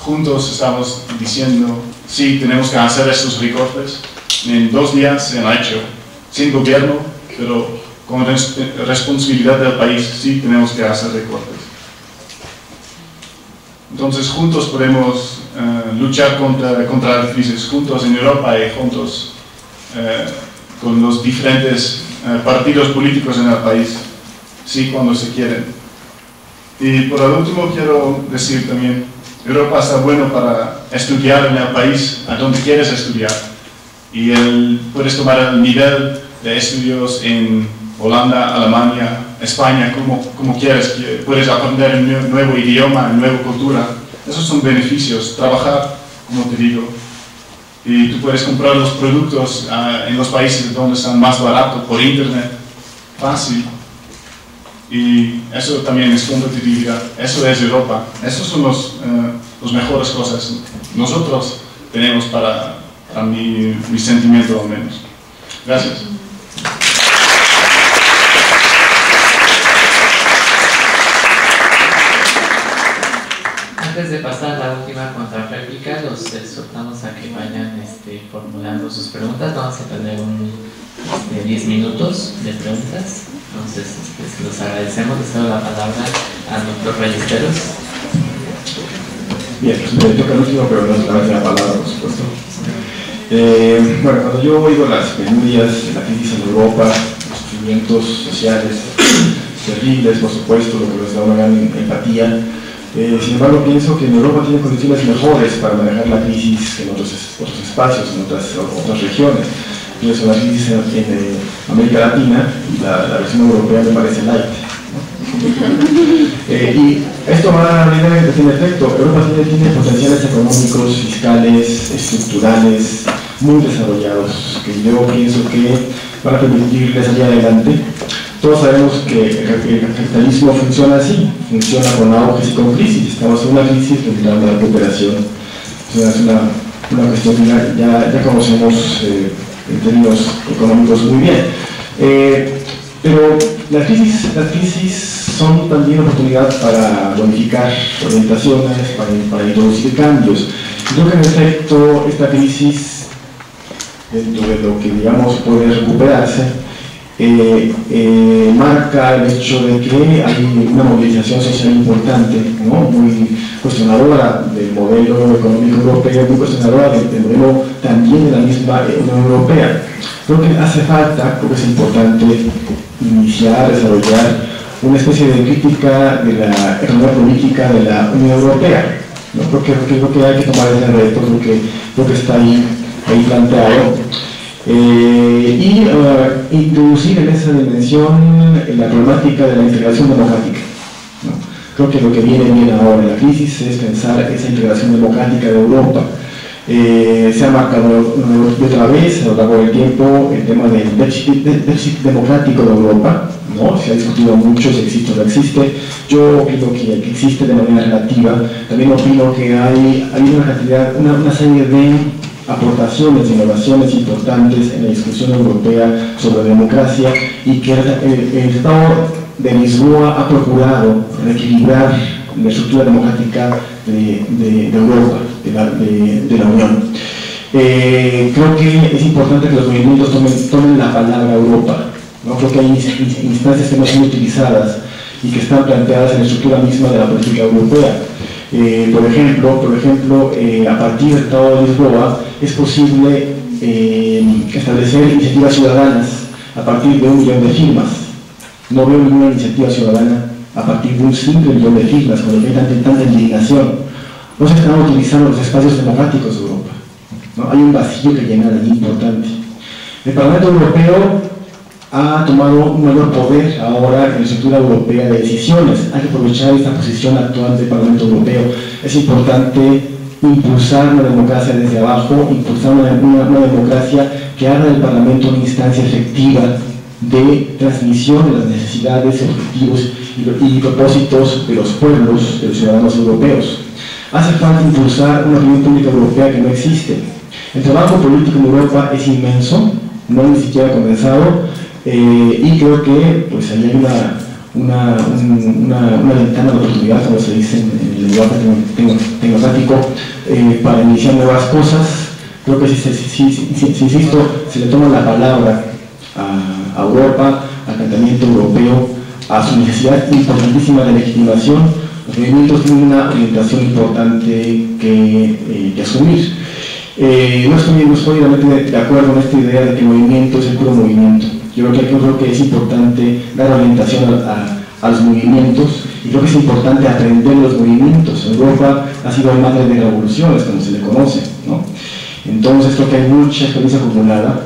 juntos estamos diciendo, sí, tenemos que hacer estos recortes. En dos días se han hecho, sin gobierno, pero con responsabilidad del país, sí, tenemos que hacer recortes. Entonces, juntos podemos eh, luchar contra, contra la crisis, juntos en Europa y juntos eh, con los diferentes eh, partidos políticos en el país, sí, cuando se quieren. Y por último quiero decir también, Europa está bueno para estudiar en el país a donde quieres estudiar. Y el, puedes tomar el nivel de estudios en Holanda, Alemania, España, como, como quieres. Puedes aprender un nuevo idioma, una nueva cultura. Esos son beneficios. Trabajar, como te digo, y tú puedes comprar los productos ah, en los países donde están más baratos por internet, fácil. Y eso también es competitividad, eso es Europa, esos son los, uh, los mejores cosas. Nosotros tenemos para, para mi, mi sentimiento al menos. Gracias. Antes de pasar a la última contrarréplica, los exhortamos a que vayan este, formulando sus preguntas. Vamos a tener un 10 este, minutos de preguntas. Entonces, este, los agradecemos. Les doy la palabra a nuestros Ballesteros. Bien, pues me toca el último, pero no se la palabra, por supuesto. Eh, bueno, cuando yo oigo las penurias, la crisis en Europa, los sufrimientos sociales terribles, por supuesto, lo que nos da una gran empatía, eh, sin embargo, pienso que en Europa tiene condiciones mejores para manejar la crisis que en otros, espacios, en otras, otras regiones. Pienso en la crisis en, eh, América Latina la, la, versión europea me parece light. Eh, y esto va a que tiene efecto. Europa tiene, tiene potenciales económicos, fiscales, estructurales muy desarrollados que yo pienso que van a permitirles salir adelante todos sabemos que el capitalismo funciona así, funciona con auges y con crisis. Estamos en una crisis de una recuperación. es una, una, cuestión que ya, ya, conocemos eh, en términos económicos muy bien. Eh, pero las crisis, las crisis son también oportunidad para modificar orientaciones, para, para introducir cambios. Creo que en efecto esta crisis, dentro de lo que digamos puede recuperarse, eh, eh, marca el hecho de que hay una movilización social importante, ¿no? muy cuestionadora del modelo económico europeo, muy cuestionadora del, modelo también de la misma Unión Europea. Creo que hace falta, creo que es importante iniciar, desarrollar una especie de crítica de la economía política de la Unión Europea. ¿no? Creo, que, creo que hay que tomar ese reto, creo que, creo que está ahí, ahí planteado. Eh, y uh, introducir en esa dimensión la problemática de la integración democrática. Creo que lo que viene bien ahora en la crisis es pensar esa integración democrática de Europa. Eh, se ha marcado otra vez a lo largo del tiempo el tema del déficit, democrático de Europa, ¿no? se ha discutido mucho si existe o no existe. Yo opino que, existe de manera relativa. También opino que hay, hay una, cantidad, una, una serie de aportaciones, innovaciones importantes en la discusión europea sobre democracia y que el, Estado de Lisboa ha procurado reequilibrar la estructura democrática de, Europa, de la, Unión. Eh, creo que es importante que los movimientos tomen, la palabra Europa. ¿no? Creo hay instancias que no son utilizadas y que están planteadas en la estructura misma de la política europea. Eh, por ejemplo, por ejemplo eh, a partir del Tratado de Lisboa es posible eh, establecer iniciativas ciudadanas a partir de un millón de firmas. No veo ninguna iniciativa ciudadana a partir de un simple millón de firmas, que hay tanta, indignación. No se están utilizando los espacios democráticos de Europa. ¿no? Hay un vacío que llenar allí importante. El Parlamento Europeo ha tomado un mayor poder ahora en la estructura europea de decisiones. Hay que aprovechar esta posición actual del Parlamento Europeo. Es importante impulsar una democracia desde abajo, impulsar una, democracia que haga del Parlamento una instancia efectiva de transmisión de las necesidades, objetivos y, propósitos de los pueblos, de los ciudadanos europeos. Hace falta impulsar una opinión pública europea que no existe. El trabajo político en Europa es inmenso, no ni siquiera comenzado, eh, y creo que pues ahí hay una, una, una, ventana de oportunidad, como se dice en, el lenguaje tecnocrático, eh, para iniciar nuevas cosas. Creo que si, si, si, insisto, se le toma la palabra a, Europa, al planteamiento europeo, a su necesidad importantísima de legitimación, los movimientos tienen una orientación importante que, eh, asumir. no, estoy, no estoy realmente de acuerdo en esta idea de que el movimiento es el puro movimiento yo creo que, creo que es importante dar orientación a, los movimientos y creo que es importante aprender los movimientos. Europa ha sido el madre de revoluciones, como se le conoce. ¿no? Entonces creo que hay mucha experiencia acumulada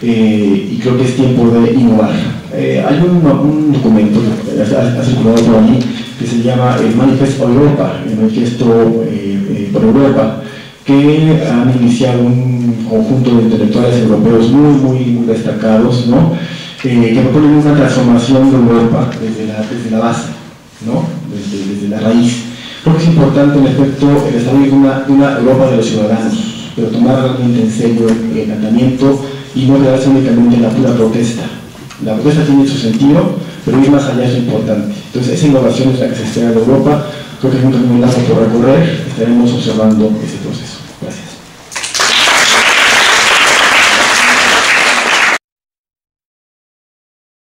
eh, y creo que es tiempo de innovar. Eh, hay un, documento que ha, circulado por allí que se llama el Manifesto Europa, el Manifiesto eh, por Europa, que han iniciado un conjunto de intelectuales europeos muy, muy, muy destacados, ¿no? Eh, que proponen una transformación de Europa desde la, desde la base, ¿no? desde, desde, la raíz. Creo que es importante, en efecto, el desarrollo una, una Europa de los ciudadanos, pero tomar realmente en serio el tratamiento y no quedarse únicamente en la pura protesta. La protesta tiene su sentido, pero ir más allá es importante. Entonces, esa innovación es la que se espera de Europa. Creo que es un camino largo por recorrer. Estaremos observando ese proceso.